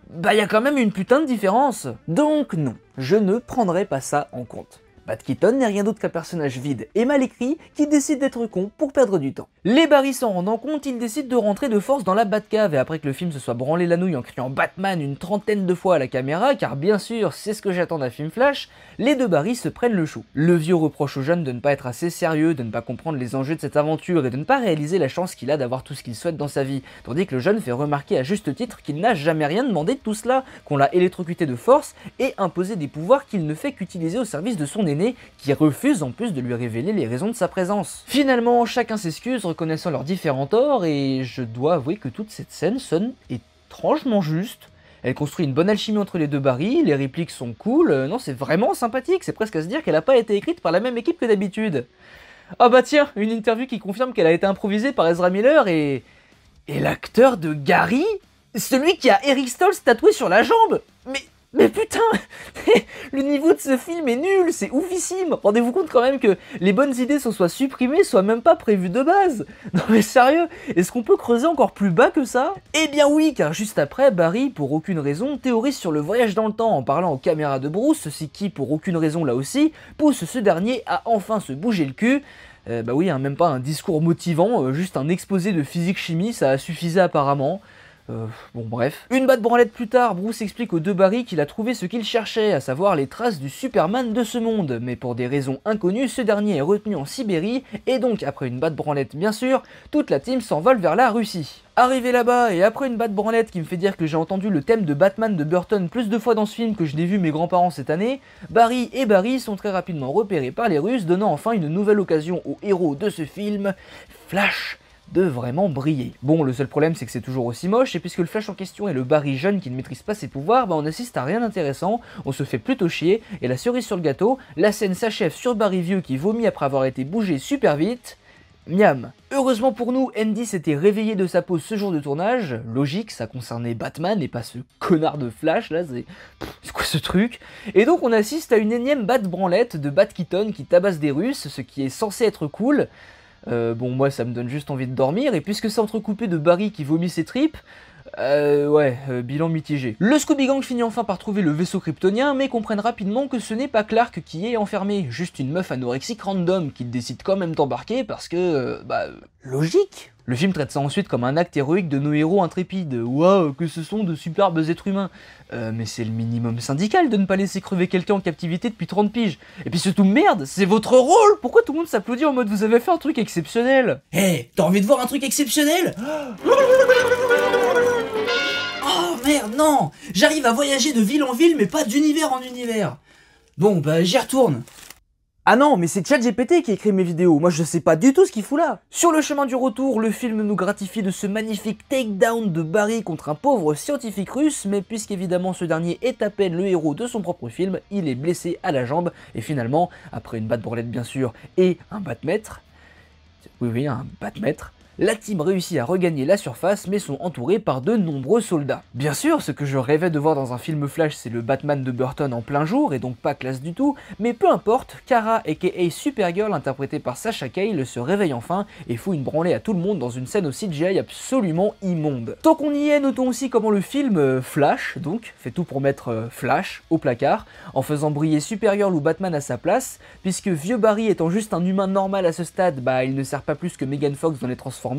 Speaker 3: bah y a quand même une putain de différence. Donc non, je ne prendrai pas ça en compte. Bat Keaton n'est rien d'autre qu'un personnage vide et mal écrit qui décide d'être con pour perdre du temps. Les Barry s'en rendant compte, ils décident de rentrer de force dans la Batcave et après que le film se soit branlé la nouille en criant Batman une trentaine de fois à la caméra, car bien sûr c'est ce que j'attends d'un film Flash, les deux Barry se prennent le chou. Le vieux reproche au jeune de ne pas être assez sérieux, de ne pas comprendre les enjeux de cette aventure et de ne pas réaliser la chance qu'il a d'avoir tout ce qu'il souhaite dans sa vie, tandis que le jeune fait remarquer à juste titre qu'il n'a jamais rien demandé de tout cela, qu'on l'a électrocuté de force et imposé des pouvoirs qu'il ne fait qu'utiliser au service de son aîné, qui refuse en plus de lui révéler les raisons de sa présence. Finalement, chacun s'excuse, reconnaissant leurs différents torts, et je dois avouer que toute cette scène sonne étrangement juste. Elle construit une bonne alchimie entre les deux Barry, les répliques sont cool, euh, non c'est vraiment sympathique, c'est presque à se dire qu'elle n'a pas été écrite par la même équipe que d'habitude. Ah bah tiens, une interview qui confirme qu'elle a été improvisée par Ezra Miller et... Et l'acteur de Gary Celui qui a Eric Stoltz tatoué sur la jambe Mais Mais putain Le niveau de ce film est nul, c'est oufissime Rendez-vous compte quand même que les bonnes idées sont soit supprimées, soit même pas prévues de base Non mais sérieux, est-ce qu'on peut creuser encore plus bas que ça? Eh bien oui, car juste après, Barry, pour aucune raison, théorise sur le voyage dans le temps en parlant aux caméras de Bruce, ce qui, pour aucune raison là aussi, pousse ce dernier à enfin se bouger le cul. Euh, bah oui, hein, même pas un discours motivant, euh, juste un exposé de physique-chimie, ça suffisait apparemment. Euh, bon bref. Une batte branlette plus tard, Bruce explique aux deux Barry qu'il a trouvé ce qu'il cherchait, à savoir les traces du Superman de ce monde, mais pour des raisons inconnues, ce dernier est retenu en Sibérie, et donc après une batte branlette bien sûr, toute la team s'envole vers la Russie. Arrivé là-bas, et après une batte branlette qui me fait dire que j'ai entendu le thème de Batman de Burton plus de fois dans ce film que je n'ai vu mes grands-parents cette année, Barry et Barry sont très rapidement repérés par les Russes, donnant enfin une nouvelle occasion au héros de ce film, Flash de vraiment briller. Bon, le seul problème c'est que c'est toujours aussi moche, et puisque le Flash en question est le Barry jeune qui ne maîtrise pas ses pouvoirs, bah on assiste à rien d'intéressant, on se fait plutôt chier, et la cerise sur le gâteau, la scène s'achève sur Barry vieux qui vomit après avoir été bougé super vite, Miam. Heureusement pour nous, Andy s'était réveillé de sa pause ce jour de tournage. Logique, ça concernait Batman et pas ce connard de Flash là, c'est. Quoi ce truc? Et donc on assiste à une énième bat branlette de Bat Keaton qui tabasse des Russes, ce qui est censé être cool. Euh, bon, moi ça me donne juste envie de dormir, et puisque c'est entrecoupé de Barry qui vomit ses tripes, euh, ouais, euh, bilan mitigé. Le Scooby Gang finit enfin par trouver le vaisseau kryptonien, mais comprennent rapidement que ce n'est pas Clark qui est enfermé, juste une meuf anorexique random qu'il décide quand même d'embarquer parce que, euh, bah, logique. Le film traite ça ensuite comme un acte héroïque de nos héros intrépides. Waouh, que ce sont de superbes êtres humains. Euh, mais c'est le minimum syndical de ne pas laisser crever quelqu'un en captivité depuis 30 piges. Et puis surtout, merde, c'est votre rôle Pourquoi tout le monde s'applaudit en mode vous avez fait un truc exceptionnel?
Speaker 11: Hé, hey, t'as envie de voir un truc exceptionnel? Non J'arrive à voyager de ville en ville, mais pas d'univers en univers. Bon, bah j'y retourne.
Speaker 3: Ah non, mais c'est ChatGPT qui écrit mes vidéos, moi je sais pas du tout ce qu'il fout là. Sur le chemin du retour, le film nous gratifie de ce magnifique takedown de Barry contre un pauvre scientifique russe, mais puisqu'évidemment ce dernier est à peine le héros de son propre film, il est blessé à la jambe, et finalement, après une batte bourlette bien sûr, et un batmètre, oui oui, un batmètre, la team réussit à regagner la surface mais sont entourés par de nombreux soldats. Bien sûr, ce que je rêvais de voir dans un film Flash c'est le Batman de Burton en plein jour et donc pas classe du tout, mais peu importe, Kara aka Supergirl interprétée par Sasha Cale se réveille enfin et fout une branlée à tout le monde dans une scène au CGI absolument immonde. Tant qu'on y est, notons aussi comment le film euh, Flash, donc, fait tout pour mettre euh, Flash au placard, en faisant briller Supergirl ou Batman à sa place, puisque vieux Barry étant juste un humain normal à ce stade, bah il ne sert pas plus que Megan Fox dans les Transformers,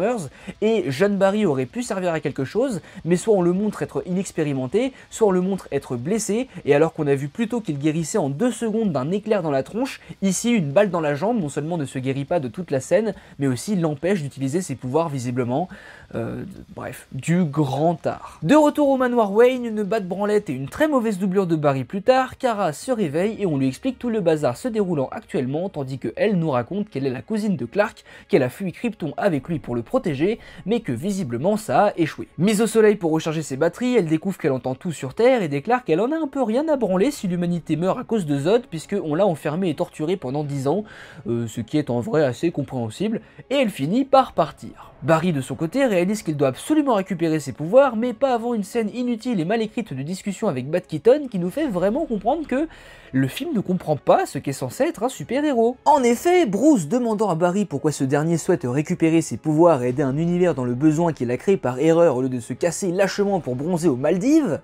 Speaker 3: et jeune Barry aurait pu servir à quelque chose, mais soit on le montre être inexpérimenté, soit on le montre être blessé, et alors qu'on a vu plutôt qu'il guérissait en deux secondes d'un éclair dans la tronche, ici une balle dans la jambe non seulement ne se guérit pas de toute la scène, mais aussi l'empêche d'utiliser ses pouvoirs visiblement. Euh, bref, du grand art. De retour au manoir Wayne, une batte branlette et une très mauvaise doublure de Barry plus tard, Kara se réveille et on lui explique tout le bazar se déroulant actuellement, tandis que elle nous raconte qu'elle est la cousine de Clark, qu'elle a fui Krypton avec lui pour le protéger, mais que visiblement ça a échoué. Mise au soleil pour recharger ses batteries, elle découvre qu'elle entend tout sur Terre et déclare qu'elle en a un peu rien à branler si l'humanité meurt à cause de Zod, puisque on l'a enfermée et torturée pendant 10 ans, euh, ce qui est en vrai assez compréhensible, et elle finit par partir. Barry de son côté qu'il doit absolument récupérer ses pouvoirs, mais pas avant une scène inutile et mal écrite de discussion avec Bat Keaton qui nous fait vraiment comprendre que le film ne comprend pas ce qu'est censé être un super-héros. En effet, Bruce demandant à Barry pourquoi ce dernier souhaite récupérer ses pouvoirs et aider un univers dans le besoin qu'il a créé par erreur au lieu de se casser lâchement pour bronzer aux Maldives,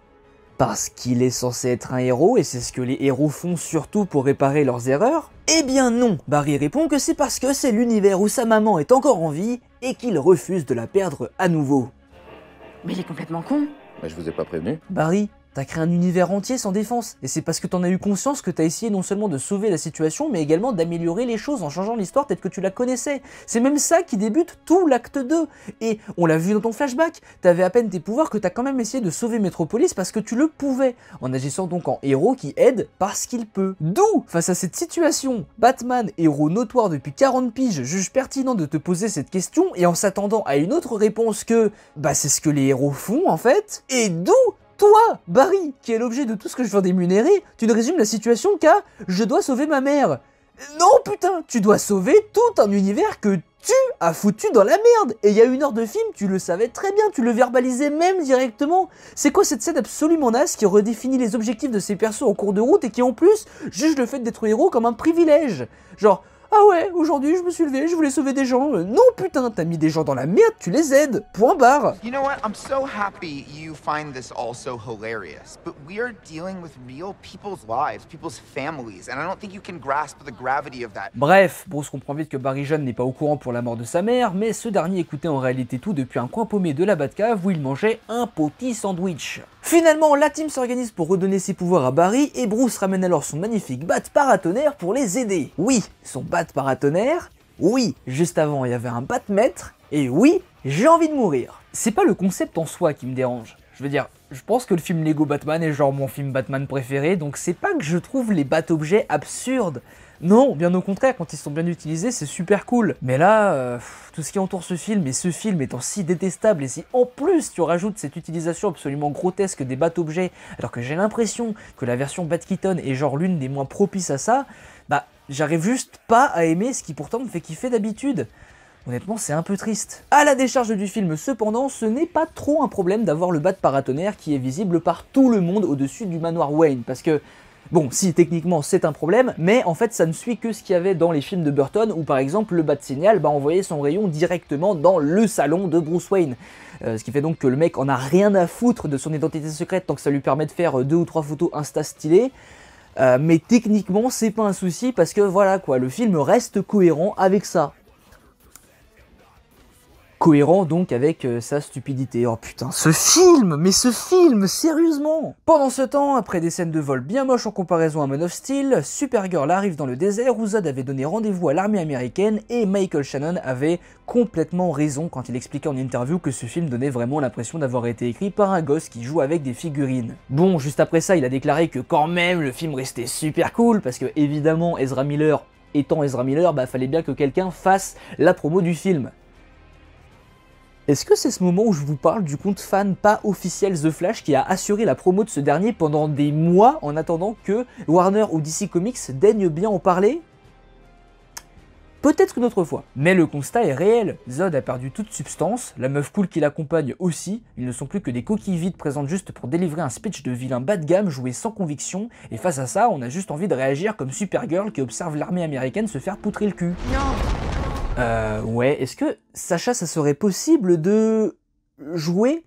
Speaker 3: parce qu'il est censé être un héros et c'est ce que les héros font surtout pour réparer leurs erreurs Eh bien non. Barry répond que c'est parce que c'est l'univers où sa maman est encore en vie et qu'il refuse de la perdre à nouveau.
Speaker 10: Mais il est complètement con.
Speaker 12: Mais je vous ai pas prévenu.
Speaker 3: Barry, T'as créé un univers entier sans défense, et c'est parce que t'en as eu conscience que t'as essayé non seulement de sauver la situation, mais également d'améliorer les choses en changeant l'histoire telle que tu la connaissais. C'est même ça qui débute tout l'acte 2. Et on l'a vu dans ton flashback, t'avais à peine tes pouvoirs que t'as quand même essayé de sauver Metropolis parce que tu le pouvais, en agissant donc en héros qui aide parce qu'il peut. D'où, face à cette situation, Batman, héros notoire depuis 40 piges, juge pertinent de te poser cette question et en s'attendant à une autre réponse que bah c'est ce que les héros font en fait, et d'où toi, Barry, qui est l'objet de tout ce que je viens d'émunérer, tu ne résumes la situation qu'à je dois sauver ma mère. Non putain, tu dois sauver tout un univers que tu as foutu dans la merde. Et il y a une heure de film, tu le savais très bien, tu le verbalisais même directement. C'est quoi cette scène absolument naze qui redéfinit les objectifs de ces persos en cours de route et qui en plus juge le fait d'être héros comme un privilège? Genre, ah ouais, aujourd'hui je me suis levé, je voulais sauver des gens. Euh, Non putain, t'as mis des gens dans la merde, tu les aides. Point barre.
Speaker 5: You know what? I'm so happy you find this all so hilarious. But we are dealing with real people's lives, people's families, and I don't think you can grasp the gravity of that.
Speaker 3: Bref, Bruce comprend vite que Barry Jeanne n'est pas au courant pour la mort de sa mère, mais ce dernier écoutait en réalité tout depuis un coin paumé de la Batcave où il mangeait un petit sandwich. Finalement, la team s'organise pour redonner ses pouvoirs à Barry et Bruce ramène alors son magnifique bat paratonnerre pour les aider. Oui, son bat paratonnerre, oui, juste avant il y avait un batmètre, et oui, j'ai envie de mourir. C'est pas le concept en soi qui me dérange. Je veux dire, je pense que le film Lego Batman est genre mon film Batman préféré, donc c'est pas que je trouve les bat-objets absurdes. Non, bien au contraire, quand ils sont bien utilisés, c'est super cool. Mais là, euh, tout ce qui entoure ce film, et ce film étant si détestable, et si en plus tu rajoutes cette utilisation absolument grotesque des bat-objets, alors que j'ai l'impression que la version Bat-Keaton est genre l'une des moins propices à ça, bah j'arrive juste pas à aimer ce qui pourtant me fait kiffer d'habitude. Honnêtement, c'est un peu triste. À la décharge du film, cependant, ce n'est pas trop un problème d'avoir le bat paratonnerre qui est visible par tout le monde au-dessus du manoir Wayne, parce que Bon, si techniquement c'est un problème, mais en fait ça ne suit que ce qu'il y avait dans les films de Burton où par exemple le bat signal bah, envoyait son rayon directement dans le salon de Bruce Wayne. Euh, ce qui fait donc que le mec en a rien à foutre de son identité secrète tant que ça lui permet de faire euh, deux ou trois photos insta stylées. Euh, mais techniquement c'est pas un souci parce que voilà quoi, le film reste cohérent avec ça. Cohérent donc avec euh, sa stupidité. Oh putain, ce film Mais ce film, sérieusement Pendant ce temps, après des scènes de vol bien moches en comparaison à Man of Steel, Supergirl arrive dans le désert où Zod avait donné rendez-vous à l'armée américaine et Michael Shannon avait complètement raison quand il expliquait en interview que ce film donnait vraiment l'impression d'avoir été écrit par un gosse qui joue avec des figurines. Bon, juste après ça, il a déclaré que quand même le film restait super cool parce que évidemment Ezra Miller étant Ezra Miller, bah fallait bien que quelqu'un fasse la promo du film. Est-ce que c'est ce moment où je vous parle du compte fan pas officiel The Flash qui a assuré la promo de ce dernier pendant des mois en attendant que Warner ou DC Comics daignent bien en parler? Peut-être une autre fois. Mais le constat est réel. Zod a perdu toute substance, la meuf cool qui l'accompagne aussi, ils ne sont plus que des coquilles vides présentes juste pour délivrer un speech de vilain bas de gamme joué sans conviction, et face à ça, on a juste envie de réagir comme Supergirl qui observe l'armée américaine se faire poutrer le cul. Euh, ouais, est-ce que, Sacha, ça serait possible de jouer?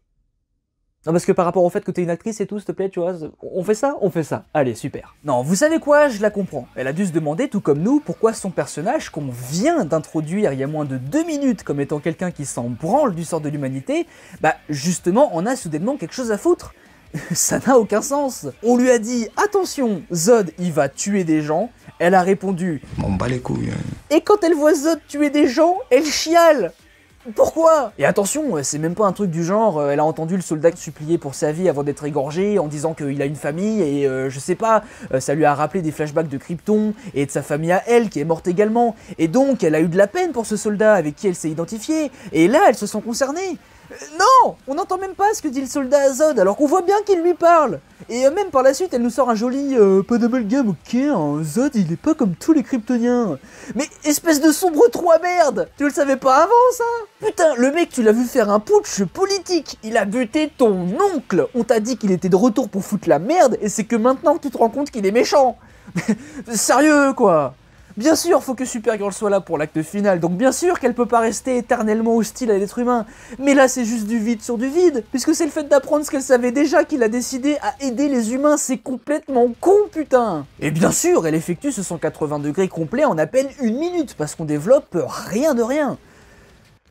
Speaker 3: Non, parce que par rapport au fait que t'es une actrice et tout, s'il te plaît, tu vois, on fait ça On fait ça. Allez, super. Non, vous savez quoi? Je la comprends. Elle a dû se demander, tout comme nous, pourquoi son personnage, qu'on vient d'introduire il y a moins de deux minutes comme étant quelqu'un qui s'en branle du sort de l'humanité, bah justement, on a soudainement quelque chose à foutre. ça n'a aucun sens. On lui a dit, attention, Zod, il va tuer des gens. Elle a répondu,
Speaker 12: M'en bat les couilles. hein.
Speaker 3: et quand elle voit Zod tuer des gens, elle chiale pourquoi? Et attention, c'est même pas un truc du genre, euh, elle a entendu le soldat supplier pour sa vie avant d'être égorgé en disant qu'il a une famille et euh, je sais pas, euh, ça lui a rappelé des flashbacks de Krypton et de sa famille à elle qui est morte également. Et donc elle a eu de la peine pour ce soldat avec qui elle s'est identifiée. Et là, elle se sent concernée. Non On n'entend même pas ce que dit le soldat à Zod alors qu'on voit bien qu'il lui parle. Et euh, même par la suite, elle nous sort un joli euh, pas d'amalgame, ok, hein, Zod il est pas comme tous les kryptoniens. Mais espèce de sombre trou à merde Tu le savais pas avant ça? Putain, le mec, tu l'as vu faire un putsch politique. Il a buté ton oncle. On t'a dit qu'il était de retour pour foutre la merde et c'est que maintenant que tu te rends compte qu'il est méchant. Sérieux quoi Bien sûr, faut que Supergirl soit là pour l'acte final, donc bien sûr qu'elle peut pas rester éternellement hostile à l'être humain. Mais là, c'est juste du vide sur du vide, puisque c'est le fait d'apprendre ce qu'elle savait déjà qu'il a décidé à aider les humains, c'est complètement con, putain Et bien sûr, elle effectue ce 180 degrés complet en à peine une minute, parce qu'on développe rien de rien.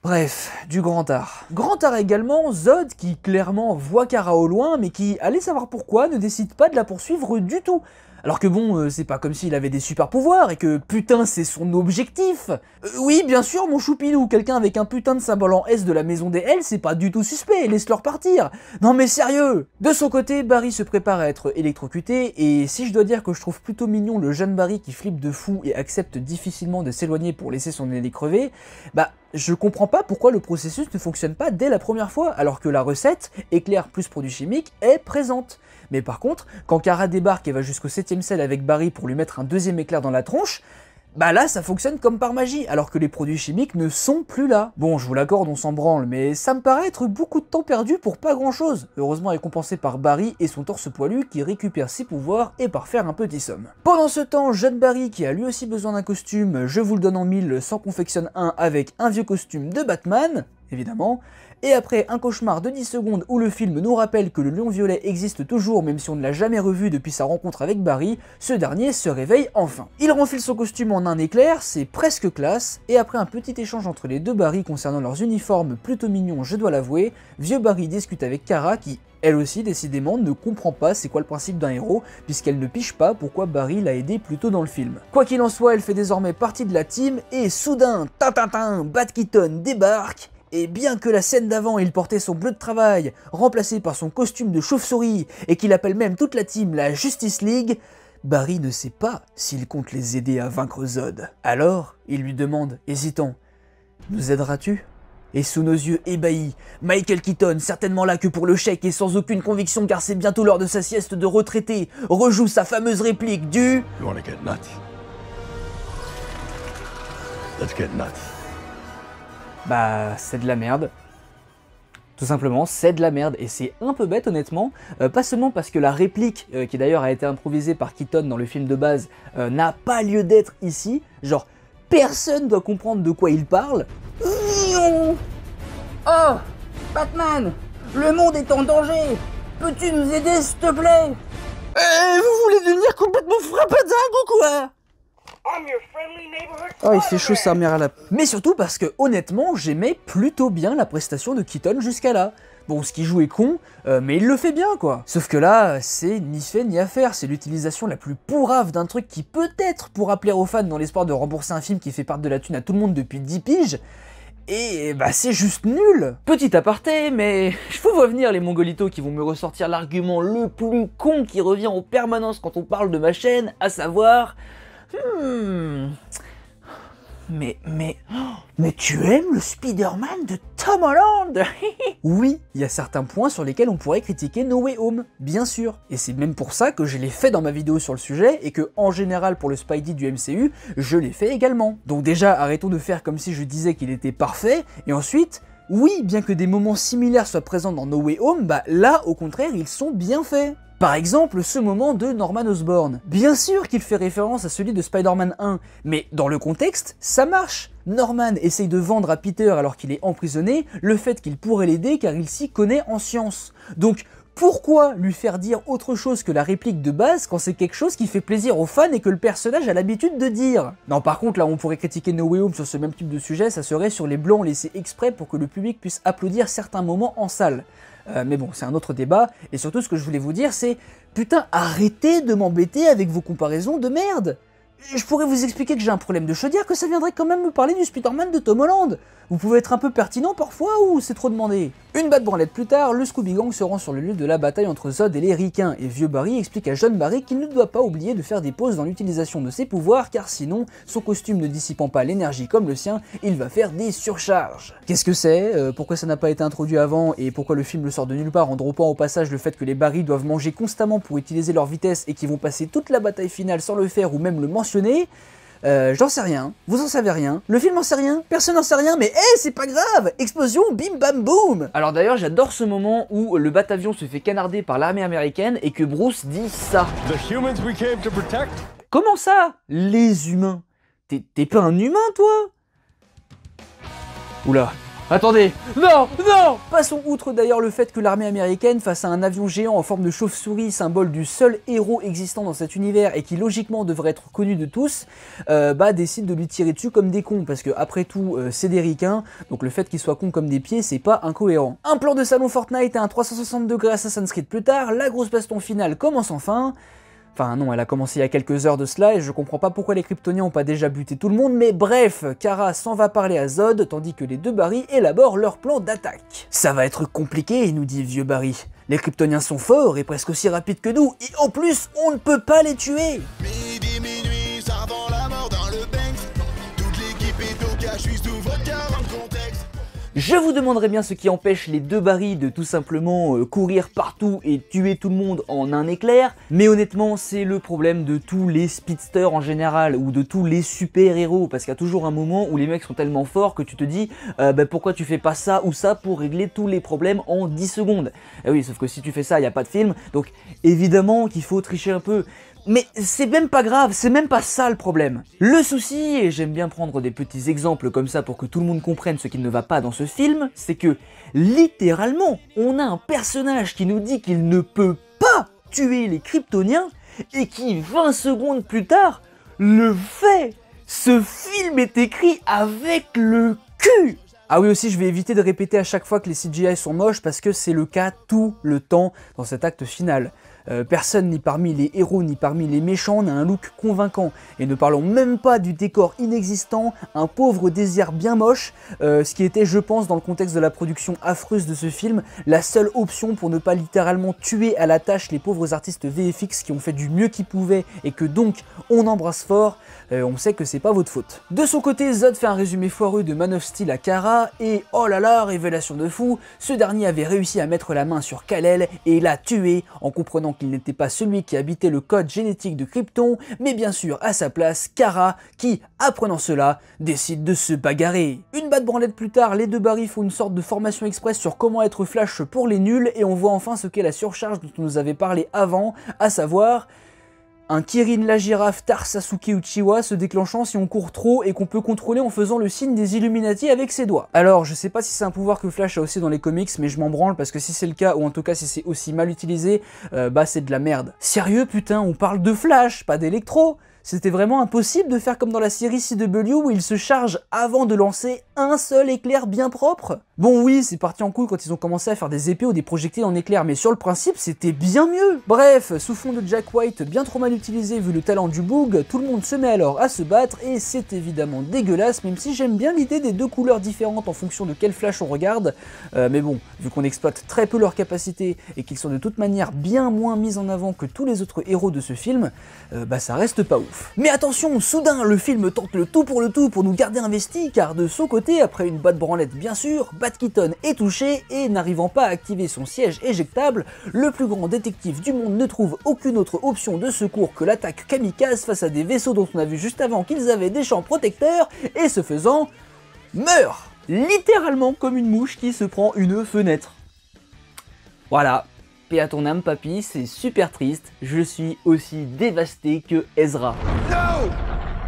Speaker 3: Bref, du grand art. Grand art également, Zod qui clairement voit Kara au loin, mais qui, allez savoir pourquoi, ne décide pas de la poursuivre du tout. Alors que bon, euh, c'est pas comme s'il avait des super pouvoirs et que putain c'est son objectif. Euh, oui, bien sûr, mon choupinou, quelqu'un avec un putain de symbole en S de la maison des L, c'est pas du tout suspect, laisse-leur partir. Non mais sérieux De son côté, Barry se prépare à être électrocuté, et si je dois dire que je trouve plutôt mignon le jeune Barry qui flippe de fou et accepte difficilement de s'éloigner pour laisser son aîné crever, bah je comprends pas pourquoi le processus ne fonctionne pas dès la première fois, alors que la recette, éclair plus produit chimique, est présente. Mais par contre, quand Kara débarque et va jusqu'au 7ème sel avec Barry pour lui mettre un deuxième éclair dans la tronche, Bah là, ça fonctionne comme par magie, alors que les produits chimiques ne sont plus là. Bon, je vous l'accorde, on s'en branle, mais ça me paraît être beaucoup de temps perdu pour pas grand chose. Heureusement récompensé par Barry et son torse poilu qui récupère ses pouvoirs et par faire un petit somme. Pendant ce temps, jeune Barry qui a lui aussi besoin d'un costume, je vous le donne en mille, s'en confectionne un avec un vieux costume de Batman, évidemment, et après un cauchemar de 10 secondes où le film nous rappelle que le lion violet existe toujours même si on ne l'a jamais revu depuis sa rencontre avec Barry, ce dernier se réveille enfin. Il renfile son costume en un éclair, c'est presque classe, et après un petit échange entre les deux Barry concernant leurs uniformes plutôt mignons je dois l'avouer, vieux Barry discute avec Kara qui elle aussi, décidément, ne comprend pas c'est quoi le principe d'un héros, puisqu'elle ne piche pas pourquoi Barry l'a aidé plus tôt dans le film. Quoi qu'il en soit, elle fait désormais partie de la team, et soudain, tintintin, Bat Keaton débarque, et bien que la scène d'avant il portait son bleu de travail, remplacé par son costume de chauve-souris, et qu'il appelle même toute la team la Justice League, Barry ne sait pas s'il compte les aider à vaincre Zod. Alors, il lui demande, hésitant, Nous aideras-tu? Et sous nos yeux ébahis, Michael Keaton, certainement là que pour le chèque et sans aucune conviction car c'est bientôt l'heure de sa sieste de retraité, rejoue sa fameuse réplique du
Speaker 13: You wanna get nuts? Let's get nuts.
Speaker 3: Bah, c'est de la merde. Tout simplement, c'est de la merde. Et c'est un peu bête, honnêtement. Euh, pas seulement parce que la réplique, euh, qui d'ailleurs a été improvisée par Keaton dans le film de base, euh, n'a pas lieu d'être ici. Genre, personne doit comprendre de quoi il parle. Oh Batman Le monde est en danger Peux-tu nous aider, s'il te plaît? Eh, vous voulez devenir complètement frappadingue ou quoi? Oh, il fait chaud sa mère à la... Mais surtout parce que, honnêtement, j'aimais plutôt bien la prestation de Keaton jusqu'à là. Bon, ce qui joue est con, euh, mais il le fait bien, quoi. Sauf que là, c'est ni fait ni à faire. C'est l'utilisation la plus pourrave d'un truc qui peut-être pourra plaire aux fans dans l'espoir de rembourser un film qui fait part de la thune à tout le monde depuis 10 piges. Et bah c'est juste nul Petit aparté, mais je vous vois venir les mongolitos qui vont me ressortir l'argument le plus con qui revient en permanence quand on parle de ma chaîne, à savoir... Hmm... Mais, mais, mais tu aimes le Spider-Man de Tom Holland? Oui, il y a certains points sur lesquels on pourrait critiquer No Way Home, bien sûr. Et c'est même pour ça que je l'ai fait dans ma vidéo sur le sujet et que, en général, pour le Spidey du MCU, je l'ai fait également. Donc déjà, arrêtons de faire comme si je disais qu'il était parfait, et ensuite, oui, bien que des moments similaires soient présents dans No Way Home, bah là, au contraire, ils sont bien faits. Par exemple, ce moment de Norman Osborn. Bien sûr qu'il fait référence à celui de Spider-Man 1, mais dans le contexte, ça marche. Norman essaye de vendre à Peter alors qu'il est emprisonné le fait qu'il pourrait l'aider car il s'y connaît en science. Donc pourquoi lui faire dire autre chose que la réplique de base quand c'est quelque chose qui fait plaisir aux fans et que le personnage a l'habitude de dire? Non par contre là on pourrait critiquer No Home sur ce même type de sujet, ça serait sur les blancs laissés exprès pour que le public puisse applaudir certains moments en salle. Euh, mais bon, c'est un autre débat, et surtout ce que je voulais vous dire c'est Putain, arrêtez de m'embêter avec vos comparaisons de merde Je pourrais vous expliquer que j'ai un problème de chaudière, que ça viendrait quand même me parler du Spider-Man de Tom Holland. Vous pouvez être un peu pertinent parfois, ou c'est trop demandé. Une batte branlette plus tard, le Scooby Gang se rend sur le lieu de la bataille entre Zod et les Ricains, et Vieux Barry explique à Jeune Barry qu'il ne doit pas oublier de faire des pauses dans l'utilisation de ses pouvoirs, car sinon, son costume ne dissipant pas l'énergie comme le sien, il va faire des surcharges. Qu'est-ce que c'est? Euh, Pourquoi ça n'a pas été introduit avant? Et pourquoi le film le sort de nulle part en droppant au passage le fait que les Barry doivent manger constamment pour utiliser leur vitesse et qu'ils vont passer toute la bataille finale sans le faire ou même le mentionner euh, j'en sais rien, vous en savez rien, le film en sait rien, personne n'en sait rien, mais hé, c'est pas grave. Explosion, bim bam boum. Alors d'ailleurs, j'adore ce moment où le bat-avion se fait canarder par l'armée américaine et que Bruce dit ça.
Speaker 6: The humans we came to protect?
Speaker 3: Comment ça? Les humains. T'es pas un humain, toi? Oula, Attendez. Non Non. Passons outre d'ailleurs le fait que l'armée américaine, face à un avion géant en forme de chauve-souris, symbole du seul héros existant dans cet univers et qui logiquement devrait être connu de tous, euh, bah décide de lui tirer dessus comme des cons, parce que après tout, euh, c'est des ricains, donc le fait qu'ils soient cons comme des pieds, c'est pas incohérent. Un plan de salon Fortnite et un 360 degrés Assassin's Creed plus tard, la grosse baston finale commence enfin, Enfin non, elle a commencé il y a quelques heures de cela et je comprends pas pourquoi les Kryptoniens ont pas déjà buté tout le monde, mais bref, Kara s'en va parler à Zod tandis que les deux Barry élaborent leur plan d'attaque. Ça va être compliqué, nous dit vieux Barry. Les Kryptoniens sont forts et presque aussi rapides que nous, et en plus, on ne peut pas les tuer Je vous demanderai bien ce qui empêche les deux Barry de tout simplement euh, courir partout et tuer tout le monde en un éclair, mais honnêtement c'est le problème de tous les speedsters en général ou de tous les super-héros parce qu'il y a toujours un moment où les mecs sont tellement forts que tu te dis euh, bah, pourquoi tu fais pas ça ou ça pour régler tous les problèmes en 10 secondes? Et oui, sauf que si tu fais ça, il n'y a pas de film, donc évidemment qu'il faut tricher un peu. Mais c'est même pas grave, c'est même pas ça le problème. Le souci, et j'aime bien prendre des petits exemples comme ça pour que tout le monde comprenne ce qui ne va pas dans ce film, c'est que littéralement, on a un personnage qui nous dit qu'il ne peut pas tuer les Kryptoniens et qui 20 secondes plus tard le fait. Ce film est écrit avec le cul. Ah oui aussi, je vais éviter de répéter à chaque fois que les CGI sont moches parce que c'est le cas tout le temps dans cet acte final. Euh, personne ni parmi les héros ni parmi les méchants n'a un look convaincant. Et ne parlons même pas du décor inexistant, un pauvre désir bien moche, euh, ce qui était je pense dans le contexte de la production affreuse de ce film, la seule option pour ne pas littéralement tuer à la tâche les pauvres artistes VFX qui ont fait du mieux qu'ils pouvaient et que donc on embrasse fort, euh, on sait que c'est pas votre faute. De son côté, Zod fait un résumé foireux de Man of Steel à Kara et oh là là, révélation de fou, ce dernier avait réussi à mettre la main sur Kal-El et l'a tué en comprenant qu'il n'était pas celui qui habitait le code génétique de Krypton, mais bien sûr à sa place Kara, qui, apprenant cela, décide de se bagarrer. Une batte branlette plus tard, les deux Barry font une sorte de formation express sur comment être Flash pour les nuls, et on voit enfin ce qu'est la surcharge dont on nous avait parlé avant, à savoir un Kirin la girafe Tar Sasuke Uchiwa se déclenchant si on court trop et qu'on peut contrôler en faisant le signe des Illuminati avec ses doigts. Alors, je sais pas si c'est un pouvoir que Flash a aussi dans les comics, mais je m'en branle parce que si c'est le cas, ou en tout cas si c'est aussi mal utilisé, euh, bah c'est de la merde. Sérieux putain, on parle de Flash, pas d'électro c'était vraiment impossible de faire comme dans la série CW où il se charge avant de lancer un seul éclair bien propre. Bon oui, c'est parti en couille quand ils ont commencé à faire des épées ou des projectiles en éclair, mais sur le principe, c'était bien mieux. Bref, sous fond de Jack White bien trop mal utilisé vu le talent du Boog, tout le monde se met alors à se battre et c'est évidemment dégueulasse, même si j'aime bien l'idée des deux couleurs différentes en fonction de quel flash on regarde, euh, mais bon, vu qu'on exploite très peu leurs capacités et qu'ils sont de toute manière bien moins mis en avant que tous les autres héros de ce film, euh, bah ça reste pas ouf. Mais attention, soudain, le film tente le tout pour le tout pour nous garder investis, car de son côté, après une boîte branlette bien sûr, Bat Keaton est touché et n'arrivant pas à activer son siège éjectable, le plus grand détective du monde ne trouve aucune autre option de secours que l'attaque kamikaze face à des vaisseaux dont on a vu juste avant qu'ils avaient des champs protecteurs, et ce faisant, meurt Littéralement comme une mouche qui se prend une fenêtre. Voilà, paix à ton âme papy, c'est super triste, je suis aussi dévasté que Ezra.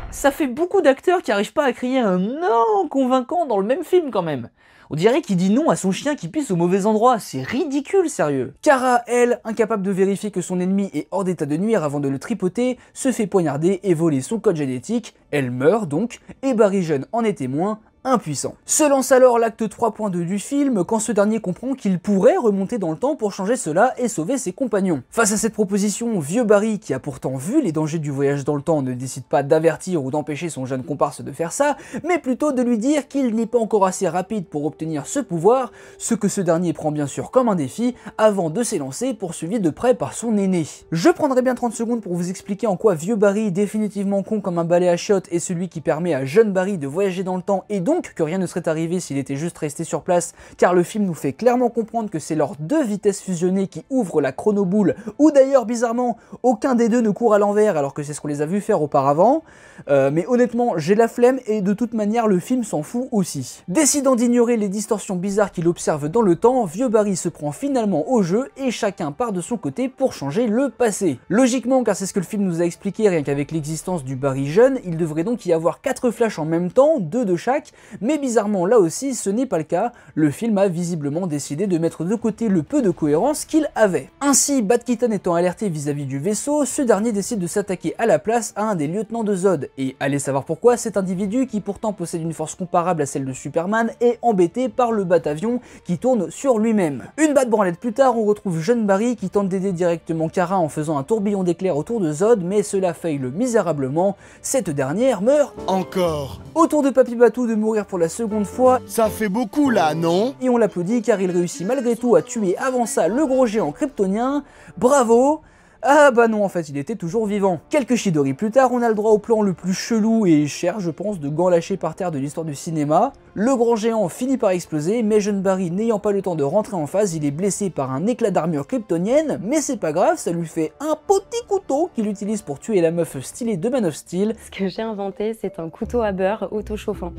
Speaker 3: Ça fait beaucoup d'acteurs qui arrivent pas à crier un non convaincant dans le même film quand même. On dirait qu'il dit non à son chien qui pisse au mauvais endroit, c'est ridicule sérieux. Kara, elle, incapable de vérifier que son ennemi est hors d'état de nuire avant de le tripoter, se fait poignarder et voler son code génétique, elle meurt donc, et Barry Jeune en est témoin, impuissant. Se lance alors l'acte 3.2 du film quand ce dernier comprend qu'il pourrait remonter dans le temps pour changer cela et sauver ses compagnons. Face à cette proposition, vieux Barry, qui a pourtant vu les dangers du voyage dans le temps, ne décide pas d'avertir ou d'empêcher son jeune comparse de faire ça, mais plutôt de lui dire qu'il n'est pas encore assez rapide pour obtenir ce pouvoir, ce que ce dernier prend bien sûr comme un défi, avant de s'élancer poursuivi de près par son aîné. Je prendrai bien 30 secondes pour vous expliquer en quoi vieux Barry, définitivement con comme un balai à chiottes, est celui qui permet à jeune Barry de voyager dans le temps et donc que rien ne serait arrivé s'il était juste resté sur place, car le film nous fait clairement comprendre que c'est leurs deux vitesses fusionnées qui ouvrent la chronoboule, ou d'ailleurs bizarrement, aucun des deux ne court à l'envers alors que c'est ce qu'on les a vu faire auparavant. Euh, mais honnêtement, j'ai la flemme et de toute manière le film s'en fout aussi. Décidant d'ignorer les distorsions bizarres qu'il observe dans le temps, Vieux Barry se prend finalement au jeu et chacun part de son côté pour changer le passé. Logiquement, car c'est ce que le film nous a expliqué rien qu'avec l'existence du Barry jeune, il devrait donc y avoir 4 flashs en même temps, deux de chaque, mais bizarrement là aussi ce n'est pas le cas, le film a visiblement décidé de mettre de côté le peu de cohérence qu'il avait. Ainsi, Bat Keaton étant alerté vis-à-vis du vaisseau, ce dernier décide de s'attaquer à la place à un des lieutenants de Zod, et allez savoir pourquoi, cet individu qui pourtant possède une force comparable à celle de Superman est embêté par le bat-avion qui tourne sur lui-même. Une batte branlette plus tard, on retrouve jeune Barry qui tente d'aider directement Kara en faisant un tourbillon d'éclairs autour de Zod, mais cela faille misérablement, cette dernière meurt
Speaker 12: Encore
Speaker 3: Autour de Papy Batou de mourir pour la seconde fois.
Speaker 12: Ça fait beaucoup là, non?
Speaker 3: Et on l'applaudit car il réussit malgré tout à tuer avant ça le gros géant kryptonien. Bravo Ah bah non, en fait, il était toujours vivant. Quelques Shidori plus tard, on a le droit au plan le plus chelou et cher, je pense, de gants lâchés par terre de l'histoire du cinéma. Le grand géant finit par exploser, mais jeune Barry n'ayant pas le temps de rentrer en phase, il est blessé par un éclat d'armure kryptonienne, mais c'est pas grave, ça lui fait un petit couteau qu'il utilise pour tuer la meuf stylée de Man of Steel.
Speaker 14: Ce que j'ai inventé, c'est un couteau à beurre auto-chauffant.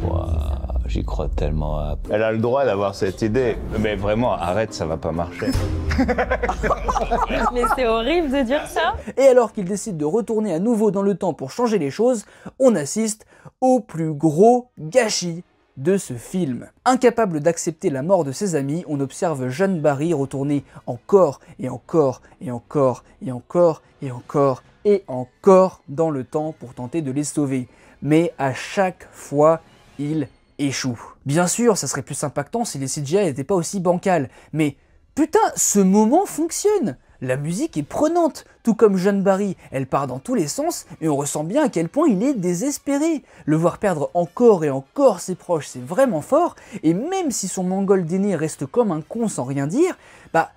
Speaker 15: J'y crois tellement à... Elle a le droit d'avoir cette idée. Mais vraiment, arrête, ça va pas marcher.
Speaker 14: Mais c'est horrible de dire ça
Speaker 3: Et alors qu'il décide de retourner à nouveau dans le temps pour changer les choses, on assiste au plus gros gâchis de ce film. Incapable d'accepter la mort de ses amis, on observe Jeanne Barry retourner encore et encore et encore et encore et encore et encore dans le temps pour tenter de les sauver. Mais à chaque fois, il échoue. Bien sûr, ça serait plus impactant si les CGI n'étaient pas aussi bancales, mais putain, ce moment fonctionne la musique est prenante, tout comme Jeanne Barry, elle part dans tous les sens et on ressent bien à quel point il est désespéré. Le voir perdre encore et encore ses proches, c'est vraiment fort, et même si son mongol d'aîné reste comme un con sans rien dire, bah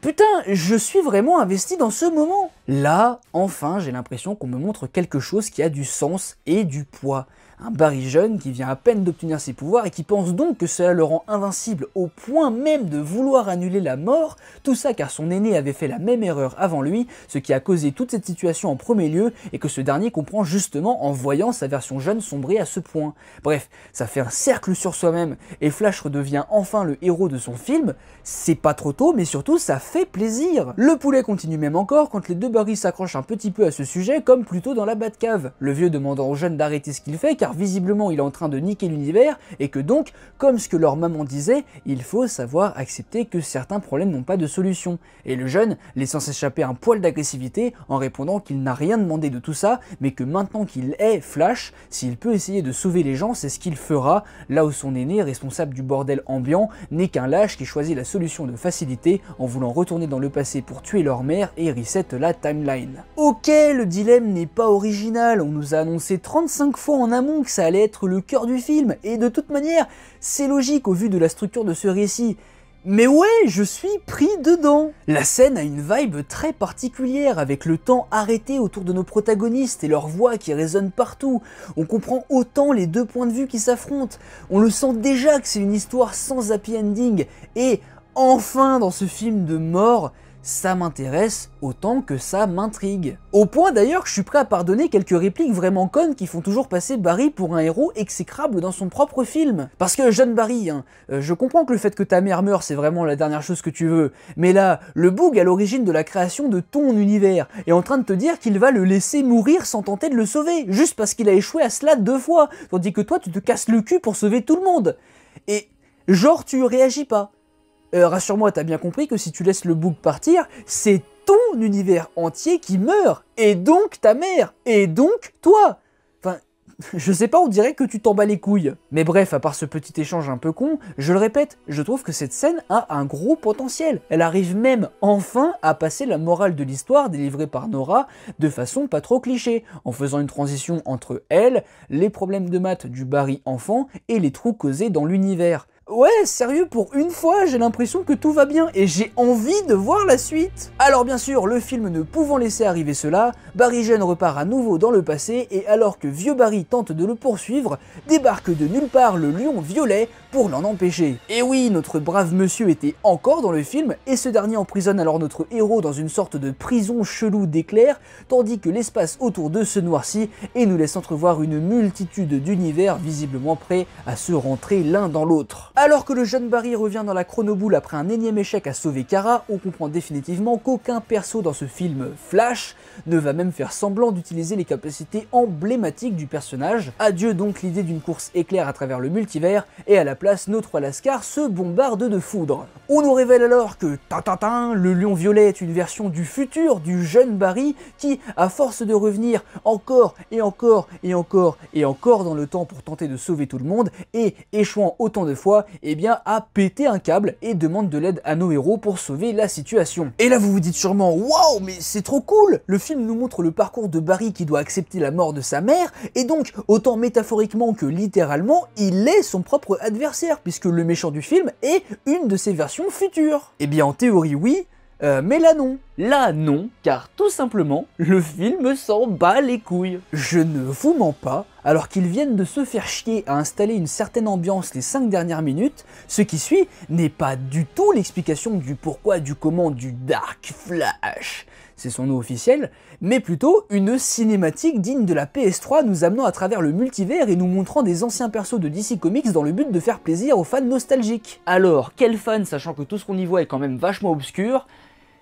Speaker 3: putain, je suis vraiment investi dans ce moment. Là, enfin, j'ai l'impression qu'on me montre quelque chose qui a du sens et du poids. Un Barry jeune qui vient à peine d'obtenir ses pouvoirs et qui pense donc que cela le rend invincible au point même de vouloir annuler la mort, tout ça car son aîné avait fait la même erreur avant lui, ce qui a causé toute cette situation en premier lieu et que ce dernier comprend justement en voyant sa version jeune sombrer à ce point. Bref, ça fait un cercle sur soi-même et Flash redevient enfin le héros de son film, c'est pas trop tôt mais surtout ça fait plaisir. Le poulet continue même encore quand les deux Barry s'accrochent un petit peu à ce sujet comme plutôt dans la Batcave, le vieux demandant au jeune d'arrêter ce qu'il fait car visiblement il est en train de niquer l'univers et que donc, comme ce que leur maman disait, il faut savoir accepter que certains problèmes n'ont pas de solution. Et le jeune, laissant s'échapper un poil d'agressivité en répondant qu'il n'a rien demandé de tout ça, mais que maintenant qu'il est Flash, s'il peut essayer de sauver les gens, c'est ce qu'il fera, là où son aîné, responsable du bordel ambiant, n'est qu'un lâche qui choisit la solution de facilité en voulant retourner dans le passé pour tuer leur mère et reset la timeline. Ok, le dilemme n'est pas original, on nous a annoncé 35 fois en amont que ça allait être le cœur du film, et de toute manière, c'est logique au vu de la structure de ce récit. Mais ouais, je suis pris dedans La scène a une vibe très particulière, avec le temps arrêté autour de nos protagonistes et leur voix qui résonnent partout. On comprend autant les deux points de vue qui s'affrontent. On le sent déjà que c'est une histoire sans happy ending. Et enfin, dans ce film de mort, ça m'intéresse autant que ça m'intrigue. Au point d'ailleurs que je suis prêt à pardonner quelques répliques vraiment connes qui font toujours passer Barry pour un héros exécrable dans son propre film. Parce que jeune Barry, hein, euh, je comprends que le fait que ta mère meure c'est vraiment la dernière chose que tu veux, mais là, le boug à l'origine de la création de ton univers est en train de te dire qu'il va le laisser mourir sans tenter de le sauver, juste parce qu'il a échoué à cela deux fois, tandis que toi tu te casses le cul pour sauver tout le monde. Et genre tu réagis pas. Euh, Rassure-moi, t'as bien compris que si tu laisses le bouc partir, c'est ton univers entier qui meurt, et donc ta mère, et donc toi. Enfin, je sais pas, on dirait que tu t'en bats les couilles. Mais bref, à part ce petit échange un peu con, je le répète, je trouve que cette scène a un gros potentiel. Elle arrive même enfin à passer la morale de l'histoire délivrée par Nora de façon pas trop cliché, en faisant une transition entre elle, les problèmes de maths du Barry enfant et les trous causés dans l'univers. Ouais, sérieux, pour une fois, j'ai l'impression que tout va bien et j'ai envie de voir la suite. Alors bien sûr, le film ne pouvant laisser arriver cela, Barry Jeune repart à nouveau dans le passé et alors que Vieux Barry tente de le poursuivre, débarque de nulle part le lion violet pour l'en empêcher. Et oui, notre brave monsieur était encore dans le film et ce dernier emprisonne alors notre héros dans une sorte de prison chelou d'éclairs, tandis que l'espace autour d'eux se noircit et nous laisse entrevoir une multitude d'univers visiblement prêts à se rentrer l'un dans l'autre. Alors que le jeune Barry revient dans la chronoboule après un énième échec à sauver Kara, on comprend définitivement qu'aucun perso dans ce film Flash ne va même faire semblant d'utiliser les capacités emblématiques du personnage. Adieu donc l'idée d'une course éclair à travers le multivers, et à la place, notre Lascar se bombarde de foudre. On nous révèle alors que, ta le lion violet est une version du futur du jeune Barry qui, à force de revenir encore et encore et encore et encore dans le temps pour tenter de sauver tout le monde, et échouant autant de fois, eh bien a pété un câble et demande de l'aide à nos héros pour sauver la situation. Et là vous vous dites sûrement waouh mais c'est trop cool nous montre le parcours de Barry qui doit accepter la mort de sa mère et donc autant métaphoriquement que littéralement il est son propre adversaire puisque le méchant du film est une de ses versions futures. Eh bien en théorie oui, Euh, mais là non, là non, car tout simplement, le film s'en bat les couilles. Je ne vous mens pas, alors qu'ils viennent de se faire chier à installer une certaine ambiance les 5 dernières minutes, ce qui suit n'est pas du tout l'explication du pourquoi, du comment, du Dark Flash c'est son nom officiel, mais plutôt une cinématique digne de la PS3 nous amenant à travers le multivers et nous montrant des anciens persos de DC Comics dans le but de faire plaisir aux fans nostalgiques. Alors, quel fan sachant que tout ce qu'on y voit est quand même vachement obscur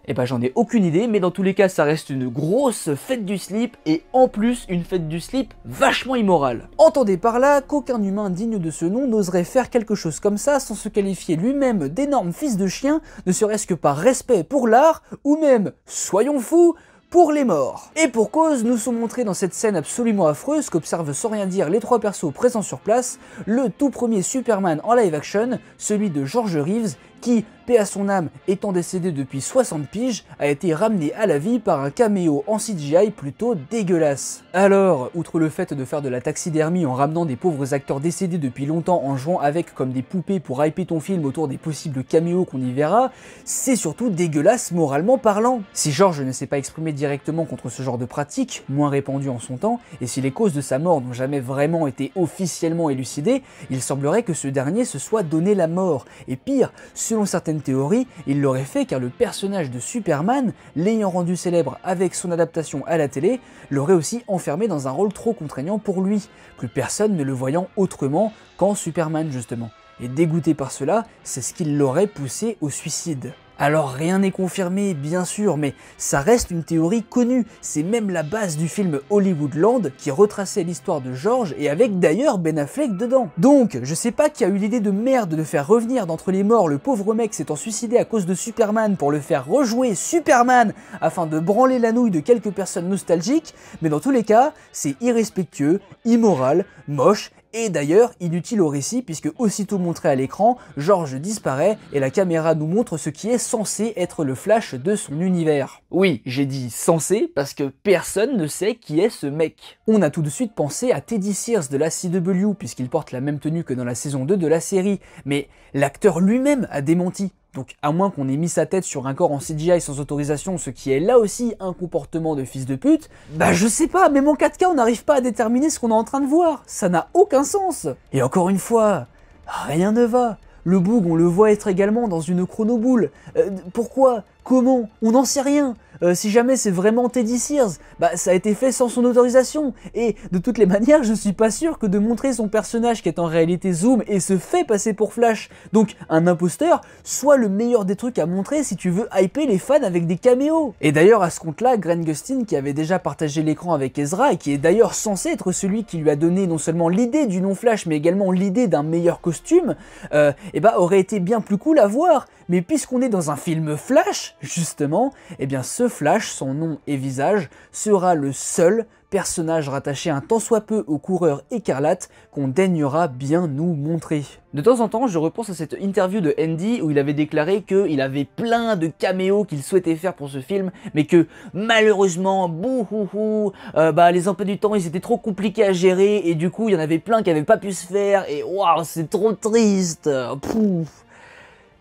Speaker 3: eh ben j'en ai aucune idée, mais dans tous les cas ça reste une grosse fête du slip et en plus une fête du slip vachement immorale. Entendez par là qu'aucun humain digne de ce nom n'oserait faire quelque chose comme ça sans se qualifier lui-même d'énorme fils de chien, ne serait-ce que par respect pour l'art, ou même, soyons fous, pour les morts. Et pour cause, nous sommes montrés dans cette scène absolument affreuse qu'observent sans rien dire les trois persos présents sur place, le tout premier Superman en live action, celui de George Reeves, qui, paix à son âme, étant décédé depuis 60 piges, a été ramené à la vie par un caméo en CGI plutôt dégueulasse. Alors, outre le fait de faire de la taxidermie en ramenant des pauvres acteurs décédés depuis longtemps en jouant avec comme des poupées pour hyper ton film autour des possibles caméos qu'on y verra, c'est surtout dégueulasse moralement parlant. Si George ne s'est pas exprimé directement contre ce genre de pratique, moins répandu en son temps, et si les causes de sa mort n'ont jamais vraiment été officiellement élucidées, il semblerait que ce dernier se soit donné la mort. Et pire, selon certaines théories, il l'aurait fait car le personnage de Superman, l'ayant rendu célèbre avec son adaptation à la télé, l'aurait aussi enfermé dans un rôle trop contraignant pour lui, plus personne ne le voyant autrement qu'en Superman justement. Et dégoûté par cela, c'est ce qui l'aurait poussé au suicide. Alors rien n'est confirmé, bien sûr, mais ça reste une théorie connue. C'est même la base du film Hollywoodland qui retraçait l'histoire de George et avec d'ailleurs Ben Affleck dedans. Donc, je sais pas qui a eu l'idée de merde de faire revenir d'entre les morts le pauvre mec s'étant suicidé à cause de Superman pour le faire rejouer Superman afin de branler la nouille de quelques personnes nostalgiques, mais dans tous les cas, c'est irrespectueux, immoral, moche et d'ailleurs inutile au récit puisque aussitôt montré à l'écran, George disparaît et la caméra nous montre ce qui est censé être le flash de son univers. Oui, j'ai dit censé parce que personne ne sait qui est ce mec. On a tout de suite pensé à Teddy Sears de la CW puisqu'il porte la même tenue que dans la saison 2 de la série, mais l'acteur lui-même a démenti. Donc à moins qu'on ait mis sa tête sur un corps en CGI sans autorisation, ce qui est là aussi un comportement de fils de pute, bah je sais pas, même en 4K on n'arrive pas à déterminer ce qu'on est en train de voir. Ça n'a aucun sens. Et encore une fois, rien ne va. Le boug, on le voit être également dans une chronoboule. Euh, pourquoi? Comment? On n'en sait rien. Euh, si jamais c'est vraiment Teddy Sears, bah ça a été fait sans son autorisation. Et de toutes les manières, je suis pas sûr que de montrer son personnage qui est en réalité Zoom et se fait passer pour Flash, donc un imposteur, soit le meilleur des trucs à montrer si tu veux hyper les fans avec des caméos. Et d'ailleurs à ce compte-là, Grant Gustin qui avait déjà partagé l'écran avec Ezra et qui est d'ailleurs censé être celui qui lui a donné non seulement l'idée du non Flash mais également l'idée d'un meilleur costume, euh, et bah aurait été bien plus cool à voir. Mais puisqu'on est dans un film Flash, justement, eh bien ce Flash, son nom et visage, sera le seul personnage rattaché un tant soit peu au coureur écarlate qu'on daignera bien nous montrer. De temps en temps, je repense à cette interview de Andy où il avait déclaré qu'il avait plein de caméos qu'il souhaitait faire pour ce film, mais que malheureusement, bouhouhou, euh, bah les emplois du temps ils étaient trop compliqués à gérer et du coup il y en avait plein qui n'avaient pas pu se faire et waouh c'est trop triste. Pouf.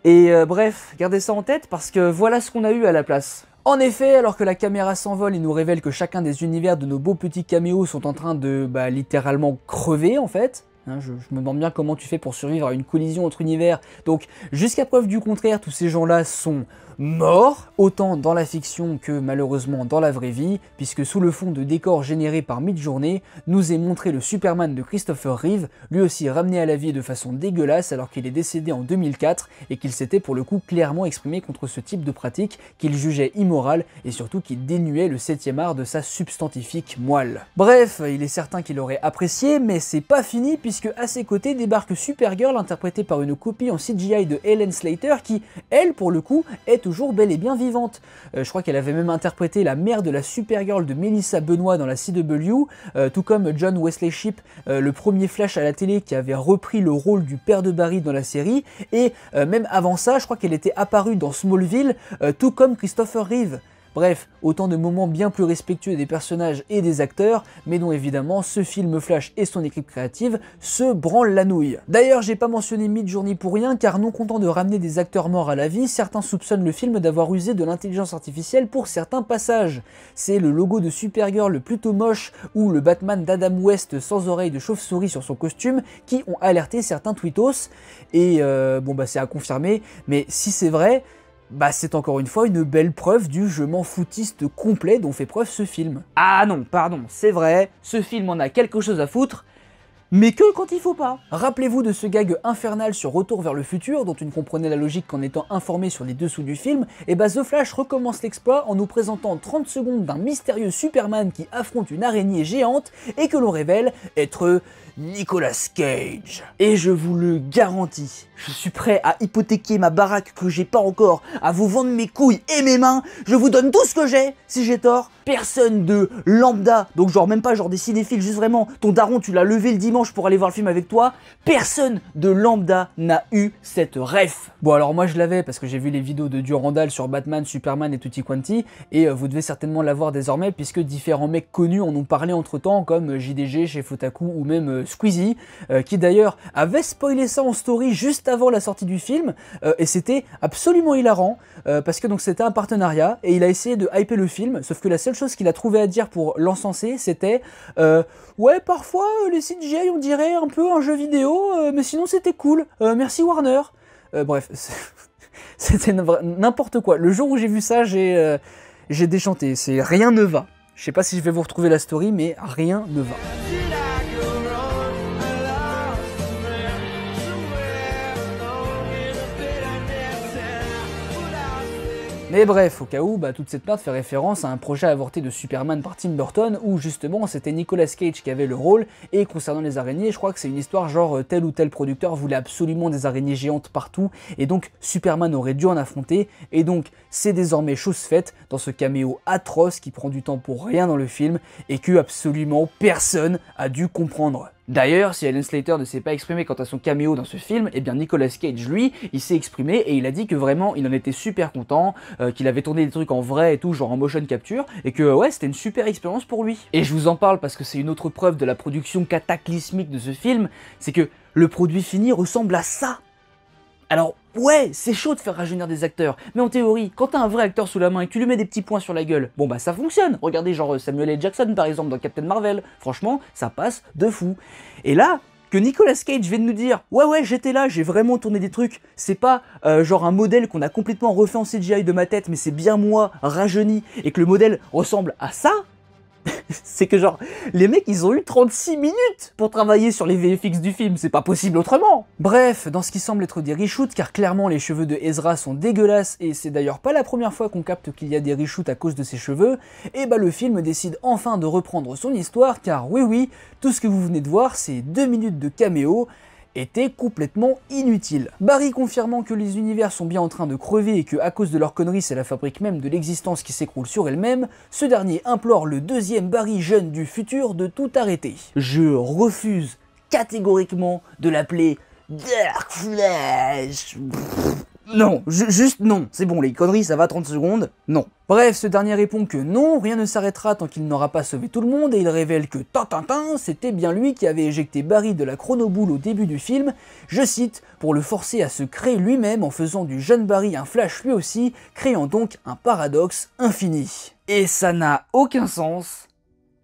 Speaker 3: Et euh, bref, gardez ça en tête parce que voilà ce qu'on a eu à la place. En effet, alors que la caméra s'envole et nous révèle que chacun des univers de nos beaux petits caméos sont en train de bah, littéralement crever en fait, hein, je, je, me demande bien comment tu fais pour survivre à une collision entre univers. Donc, jusqu'à preuve du contraire, tous ces gens-là sont mort, autant dans la fiction que malheureusement dans la vraie vie, puisque sous le fond de décor généré par Midjourney, nous est montré le Superman de Christopher Reeve, lui aussi ramené à la vie de façon dégueulasse alors qu'il est décédé en 2004 et qu'il s'était pour le coup clairement exprimé contre ce type de pratique qu'il jugeait immoral et surtout qui dénuait le 7ème art de sa substantifique moelle. Bref, il est certain qu'il aurait apprécié, mais c'est pas fini puisque à ses côtés débarque Supergirl interprétée par une copie en CGI de Helen Slater qui, elle pour le coup, est toujours bel et bien vivante. Euh, je crois qu'elle avait même interprété la mère de la Supergirl de Melissa Benoît dans la CW, euh, tout comme John Wesley Shipp, euh, le premier Flash à la télé qui avait repris le rôle du père de Barry dans la série, et même avant ça, je crois qu'elle était apparue dans Smallville, tout comme Christopher Reeve. Bref, autant de moments bien plus respectueux des personnages et des acteurs, mais dont évidemment ce film Flash et son équipe créative se branlent la nouille. D'ailleurs, j'ai pas mentionné Midjourney pour rien, car non content de ramener des acteurs morts à la vie, certains soupçonnent le film d'avoir usé de l'intelligence artificielle pour certains passages. C'est le logo de Supergirl le plutôt moche ou le Batman d'Adam West sans oreille de chauve-souris sur son costume qui ont alerté certains tweetos. Et euh, bon bah c'est à confirmer, mais si c'est vrai, bah c'est encore une fois une belle preuve du je m'en foutiste complet dont fait preuve ce film. Ah non, pardon, c'est vrai, ce film en a quelque chose à foutre, mais que quand il faut pas. Rappelez-vous de ce gag infernal sur Retour vers le futur, dont tu ne comprenais la logique qu'en étant informé sur les dessous du film, et bah The Flash recommence l'exploit en nous présentant 30 secondes d'un mystérieux Superman qui affronte une araignée géante et que l'on révèle être Nicolas Cage. Et je vous le garantis, je suis prêt à hypothéquer ma baraque que j'ai pas encore, à vous vendre mes couilles et mes mains, je vous donne tout ce que j'ai, si j'ai tort. Personne de lambda, donc genre même pas genre des cinéphiles, juste vraiment, ton daron tu l'as levé le dimanche pour aller voir le film avec toi, personne de lambda n'a eu cette ref. Bon alors moi je l'avais parce que j'ai vu les vidéos de Durandal sur Batman, Superman et Tutti Quanti, et euh, vous devez certainement l'avoir désormais puisque différents mecs connus en ont parlé entre temps, comme JDG chez Fotaku ou même euh, Squeezie, euh, qui d'ailleurs avait spoilé ça en story juste avant la sortie du film, euh, et c'était absolument hilarant, euh, parce que donc c'était un partenariat, et il a essayé de hyper le film, sauf que la seule chose qu'il a trouvé à dire pour l'encenser, c'était Ouais, parfois les CGI on dirait un peu un jeu vidéo, mais sinon c'était cool, merci Warner. Bref, c'était n'importe quoi. Le jour où j'ai vu ça, j'ai déchanté, c'est rien ne va. Je sais pas si je vais vous retrouver la story, mais rien ne va. Mais bref, au cas où, bah, toute cette merde fait référence à un projet avorté de Superman par Tim Burton où justement c'était Nicolas Cage qui avait le rôle et concernant les araignées, je crois que c'est une histoire genre euh, tel ou tel producteur voulait absolument des araignées géantes partout et donc Superman aurait dû en affronter et donc c'est désormais chose faite dans ce caméo atroce qui prend du temps pour rien dans le film et que absolument personne a dû comprendre. D'ailleurs, si Alan Slater ne s'est pas exprimé quant à son caméo dans ce film, eh bien Nicolas Cage, lui, il s'est exprimé et il a dit que vraiment il en était super content, euh, qu'il avait tourné des trucs en vrai et tout, genre en motion capture, et que ouais, c'était une super expérience pour lui. Et je vous en parle parce que c'est une autre preuve de la production cataclysmique de ce film, c'est que le produit fini ressemble à ça. Alors ouais, c'est chaud de faire rajeunir des acteurs, mais en théorie, quand t'as un vrai acteur sous la main et que tu lui mets des petits points sur la gueule, bon bah ça fonctionne. Regardez genre Samuel L. Jackson par exemple dans Captain Marvel, franchement, ça passe de fou. Et là, que Nicolas Cage vienne nous dire ouais ouais j'étais là j'ai vraiment tourné des trucs c'est pas euh, genre un modèle qu'on a complètement refait en CGI de ma tête mais c'est bien moi rajeuni et que le modèle ressemble à ça c'est que genre, les mecs ils ont eu 36 minutes pour travailler sur les VFX du film, c'est pas possible autrement. Bref, dans ce qui semble être des reshoots, car clairement les cheveux de Ezra sont dégueulasses, et c'est d'ailleurs pas la première fois qu'on capte qu'il y a des reshoots à cause de ses cheveux, et bah le film décide enfin de reprendre son histoire, car oui oui, tout ce que vous venez de voir, c'est 2 minutes de caméo, était complètement inutile. Barry confirmant que les univers sont bien en train de crever et que à cause de leur connerie c'est la fabrique même de l'existence qui s'écroule sur elle-même, ce dernier implore le deuxième Barry jeune du futur de tout arrêter. Je refuse catégoriquement de l'appeler Dark Flash. Non, ju- juste non. C'est bon, les conneries, ça va 30 secondes. Non. Bref, ce dernier répond que non, rien ne s'arrêtera tant qu'il n'aura pas sauvé tout le monde, et il révèle que Tintintin, c'était bien lui qui avait éjecté Barry de la chronoboule au début du film, je cite, pour le forcer à se créer lui-même en faisant du jeune Barry un flash lui aussi, créant donc un paradoxe infini. Et ça n'a aucun sens,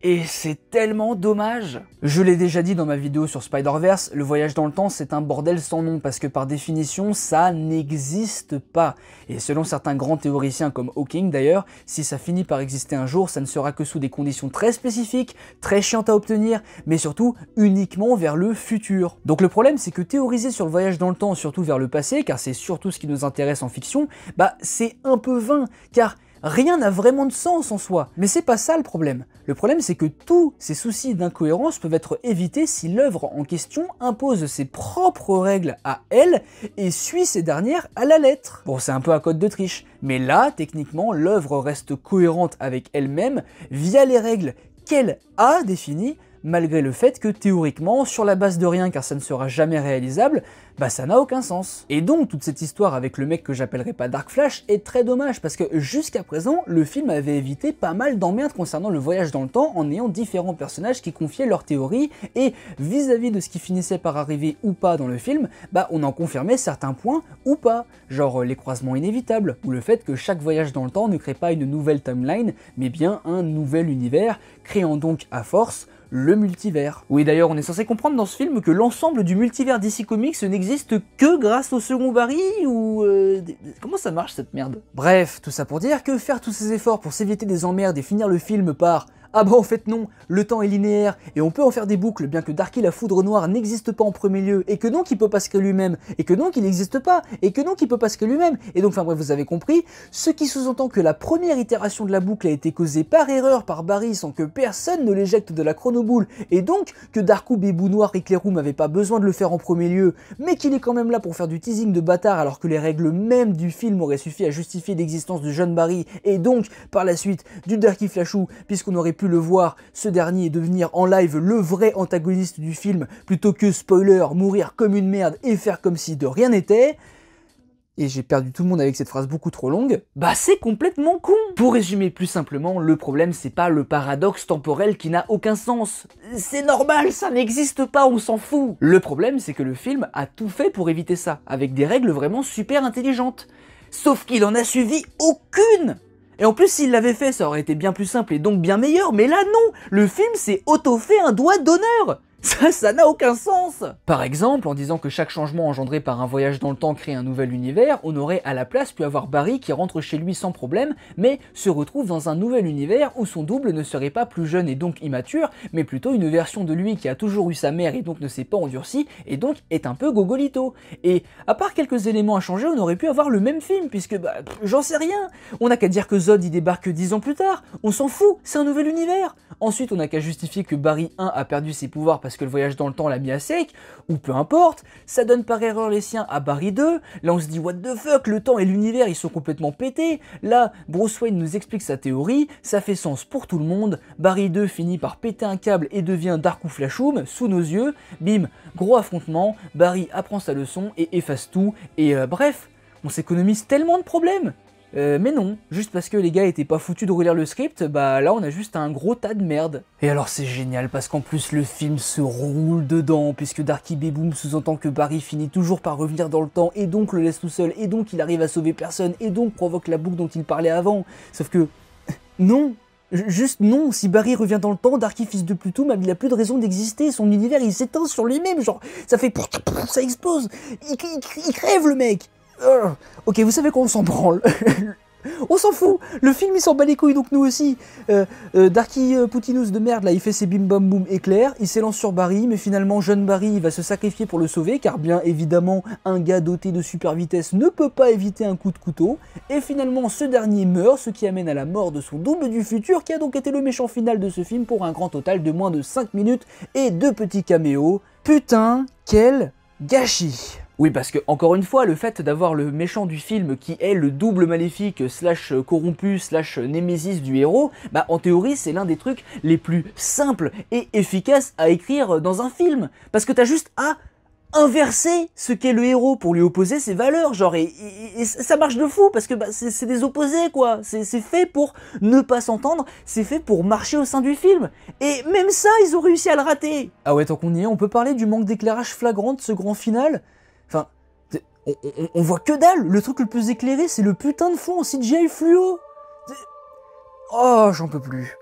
Speaker 3: et c'est tellement dommage. Je l'ai déjà dit dans ma vidéo sur Spider-Verse, le voyage dans le temps c'est un bordel sans nom parce que par définition ça n'existe pas. Et selon certains grands théoriciens comme Hawking d'ailleurs, si ça finit par exister un jour, ça ne sera que sous des conditions très spécifiques, très chiantes à obtenir, mais surtout uniquement vers le futur. Donc le problème c'est que théoriser sur le voyage dans le temps, surtout vers le passé, car c'est surtout ce qui nous intéresse en fiction, bah c'est un peu vain, car Rien n'a vraiment de sens en soi. Mais c'est pas ça le problème. Le problème c'est que tous ces soucis d'incohérence peuvent être évités si l'œuvre en question impose ses propres règles à elle et suit ces dernières à la lettre. Bon, c'est un peu un code de triche, mais là, techniquement, l'œuvre reste cohérente avec elle-même via les règles qu'elle a définies malgré le fait que théoriquement, sur la base de rien car ça ne sera jamais réalisable, bah ça n'a aucun sens. Et donc toute cette histoire avec le mec que j'appellerai pas Dark Flash est très dommage parce que jusqu'à présent, le film avait évité pas mal d'emmerdes concernant le voyage dans le temps en ayant différents personnages qui confiaient leurs théories et vis-à-vis de ce qui finissait par arriver ou pas dans le film, bah on en confirmait certains points ou pas, genre les croisements inévitables ou le fait que chaque voyage dans le temps ne crée pas une nouvelle timeline mais bien un nouvel univers, créant donc à force le multivers. Oui d'ailleurs on est censé comprendre dans ce film que l'ensemble du multivers DC Comics n'existe que grâce au second Barry ou... euh, comment ça marche cette merde? Bref, tout ça pour dire que faire tous ces efforts pour s'éviter des emmerdes et finir le film par ah bah en fait non, le temps est linéaire et on peut en faire des boucles bien que Darky la foudre noire n'existe pas en premier lieu et que donc il peut pas se créer lui-même et que donc il n'existe pas et que donc il peut pas se créer lui-même. Et donc enfin bref vous avez compris, ce qui sous-entend que la première itération de la boucle a été causée par erreur par Barry sans que personne ne l'éjecte de la chronoboule et donc que Darkou, Bébou Noir et Clairoux n'avaient pas besoin de le faire en premier lieu mais qu'il est quand même là pour faire du teasing de bâtard alors que les règles même du film auraient suffi à justifier l'existence du jeune Barry et donc par la suite du Darky Flashou puisqu'on aurait pu le voir ce dernier devenir en live le vrai antagoniste du film plutôt que spoiler mourir comme une merde et faire comme si de rien n'était. Et j'ai perdu tout le monde avec cette phrase beaucoup trop longue, bah c'est complètement con. Pour résumer plus simplement, le problème c'est pas le paradoxe temporel qui n'a aucun sens. C'est normal, ça n'existe pas, on s'en fout. Le problème c'est que le film a tout fait pour éviter ça, avec des règles vraiment super intelligentes. Sauf qu'il en a suivi aucune et en plus, s'il l'avait fait, ça aurait été bien plus simple et donc bien meilleur, mais là non Le film s'est auto-fait un doigt d'honneur ça, ça n'a aucun sens. Par exemple, en disant que chaque changement engendré par un voyage dans le temps crée un nouvel univers, on aurait à la place pu avoir Barry qui rentre chez lui sans problème, mais se retrouve dans un nouvel univers où son double ne serait pas plus jeune et donc immature, mais plutôt une version de lui qui a toujours eu sa mère et donc ne s'est pas endurci, et donc est un peu gogolito. Et à part quelques éléments à changer, on aurait pu avoir le même film, puisque bah, j'en sais rien. On n'a qu'à dire que Zod y débarque dix ans plus tard, on s'en fout, c'est un nouvel univers. Ensuite, on n'a qu'à justifier que Barry 1 a perdu ses pouvoirs parce que le voyage dans le temps l'a mis à sec, ou peu importe, ça donne par erreur les siens à Barry 2, là on se dit what the fuck, le temps et l'univers ils sont complètement pétés, là Bruce Wayne nous explique sa théorie, ça fait sens pour tout le monde, Barry 2 finit par péter un câble et devient Dark ou sous nos yeux, bim, gros affrontement, Barry apprend sa leçon et efface tout, et euh, bref, on s'économise tellement de problèmes euh, mais non, juste parce que les gars étaient pas foutus de relire le script, bah là on a juste un gros tas de merde. Et alors c'est génial parce qu'en plus le film se roule dedans, puisque Darky Beboom sous-entend que Barry finit toujours par revenir dans le temps et donc le laisse tout seul, et donc il arrive à sauver personne, et donc provoque la boucle dont il parlait avant. Sauf que... non Juste non, si Barry revient dans le temps, Darky fils de Pluto, il a plus de raison d'exister, son univers il s'éteint sur lui-même, genre ça fait... ça explose, il, crève le mec ok, vous savez quoi, on s'en branle. on s'en fout. Le film, il s'en bat les couilles, donc nous aussi. Euh, euh, Darky euh, Poutinous de merde, là, il fait ses bim bam boum éclairs. Il s'élance sur Barry, mais finalement, jeune Barry, va se sacrifier pour le sauver, car bien évidemment, un gars doté de super vitesse ne peut pas éviter un coup de couteau. Et finalement, ce dernier meurt, ce qui amène à la mort de son double du futur, qui a donc été le méchant final de ce film pour un grand total de moins de 5 minutes et deux petits caméos. Putain, quel gâchis oui, parce que, encore une fois, le fait d'avoir le méchant du film qui est le double maléfique, slash corrompu, slash némésis du héros, bah en théorie, c'est l'un des trucs les plus simples et efficaces à écrire dans un film. Parce que t'as juste à inverser ce qu'est le héros pour lui opposer ses valeurs, genre, et, ça marche de fou, parce que bah, c'est des opposés, quoi. C'est fait pour ne pas s'entendre, c'est fait pour marcher au sein du film. Et même ça, ils ont réussi à le rater. Ah ouais, tant qu'on y est, on peut parler du manque d'éclairage flagrant de ce grand final? Enfin, on, voit que dalle. Le truc le plus éclairé, c'est le putain de fond en CGI fluo. Oh, j'en peux plus.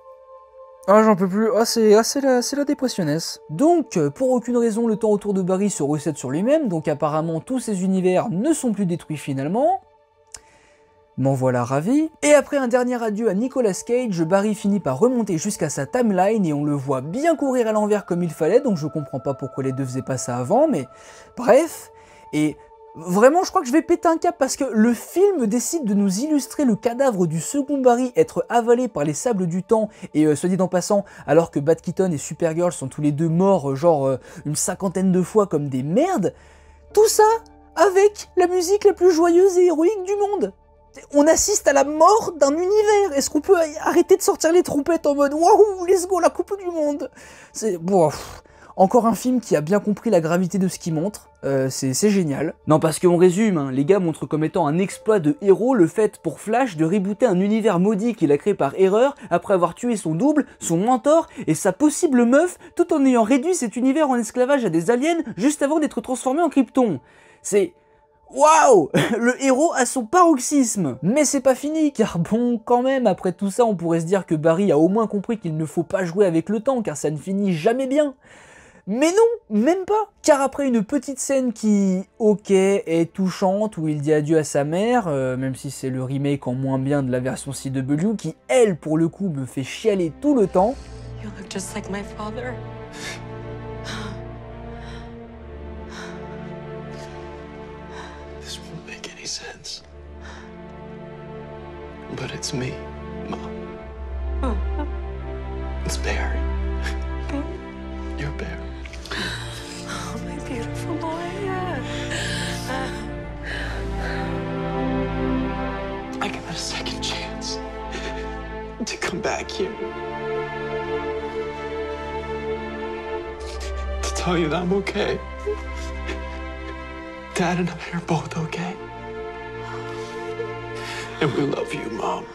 Speaker 3: Ah, j'en peux plus. Ah, c'est ah, la, la dépressionnesse. Donc, euh, pour aucune raison, le temps autour de Barry se recette sur lui-même. Donc, apparemment, tous ces univers ne sont plus détruits finalement. M'en voilà ravi. Et après un dernier adieu à Nicolas Cage, Barry finit par remonter jusqu'à sa timeline et on le voit bien courir à l'envers comme il fallait, donc je comprends pas pourquoi les deux faisaient pas ça avant, mais bref. Et vraiment, je crois que je vais péter un cap parce que le film décide de nous illustrer le cadavre du second Barry être avalé par les sables du temps, et euh, dit en passant, alors que Bat Keaton et Supergirl sont tous les deux morts, euh, genre euh, une cinquantaine de fois comme des merdes. Tout ça avec la musique la plus joyeuse et héroïque du monde. On assiste à la mort d'un univers. Est-ce qu'on peut arrêter de sortir les trompettes en mode waouh, let's go, la Coupe du Monde? C'est bon. Encore un film qui a bien compris la gravité de ce qu'il montre. Euh, c'est génial. Non, parce qu'on résume, hein, les gars montrent comme étant un exploit de héros le fait pour Flash de rebooter un univers maudit qu'il a créé par erreur après avoir tué son double, son mentor et sa possible meuf, tout en ayant réduit cet univers en esclavage à des aliens juste avant d'être transformé en Krypton. C'est. Waouh Le héros a son paroxysme Mais c'est pas fini, car bon, quand même, après tout ça, on pourrait se dire que Barry a au moins compris qu'il ne faut pas jouer avec le temps, car ça ne finit jamais bien. Mais non, même pas Car après une petite scène qui, ok, est touchante, où il dit adieu à sa mère, euh, même si c'est le remake en moins bien de la version CW, qui, elle, pour le coup, me fait chialer tout le temps,
Speaker 16: You look just like my father.
Speaker 17: This won't make any sense. But it's me, Mom. It's Barry? You're Barry. To come back here. To tell you that I'm okay. Dad and I are both okay. And we love you, Mom.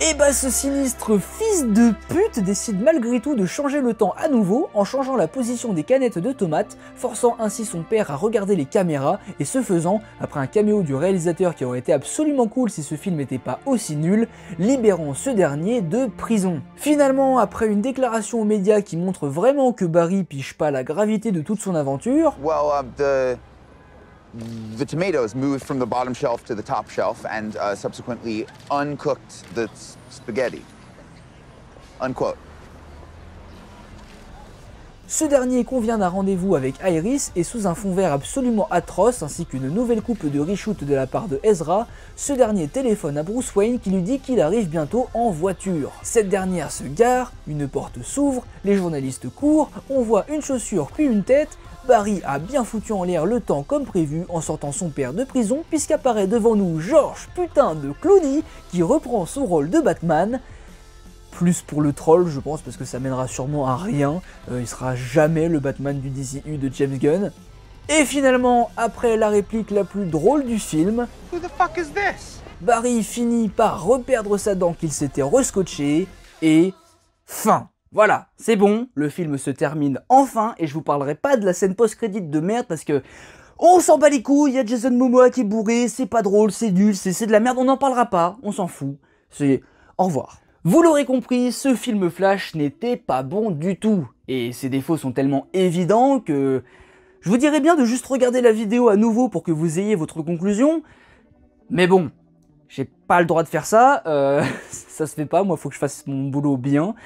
Speaker 3: Et bah ce sinistre fils de pute décide malgré tout de changer le temps à nouveau en changeant la position des canettes de tomates, forçant ainsi son père à regarder les caméras et ce faisant, après un caméo du réalisateur qui aurait été absolument cool si ce film n'était pas aussi nul, libérant ce dernier de prison. Finalement, après une déclaration aux médias qui montre vraiment que Barry piche pas la gravité de toute son aventure,
Speaker 5: the tomatoes moved from the bottom shelf to the top shelf and uh, subsequently uncooked the spaghetti. Unquote.
Speaker 3: Ce dernier convient d'un rendez-vous avec Iris et sous un fond vert absolument atroce ainsi qu'une nouvelle coupe de reshoot de la part de Ezra, ce dernier téléphone à Bruce Wayne qui lui dit qu'il arrive bientôt en voiture. Cette dernière se gare, une porte s'ouvre, les journalistes courent, on voit une chaussure puis une tête, Barry a bien foutu en l'air le temps comme prévu en sortant son père de prison puisqu'apparaît devant nous George putain de Clooney qui reprend son rôle de Batman plus pour le troll, je pense, parce que ça mènera sûrement à rien. Euh, il sera jamais le Batman du DCU de James Gunn. Et finalement, après la réplique la plus drôle du film,
Speaker 18: Who the fuck is this?
Speaker 3: Barry finit par reperdre sa dent qu'il s'était rescotché et fin. Voilà, c'est bon, le film se termine enfin et je vous parlerai pas de la scène post-crédit de merde parce que on s'en bat les couilles, il y a Jason Momoa qui est bourré, c'est pas drôle, c'est nul, c'est de la merde, on n'en parlera pas, on s'en fout. C'est au revoir. Vous l'aurez compris, ce film Flash n'était pas bon du tout. Et ses défauts sont tellement évidents que je vous dirais bien de juste regarder la vidéo à nouveau pour que vous ayez votre conclusion. Mais bon, j'ai pas le droit de faire ça, euh, ça se fait pas, moi faut que je fasse mon boulot bien.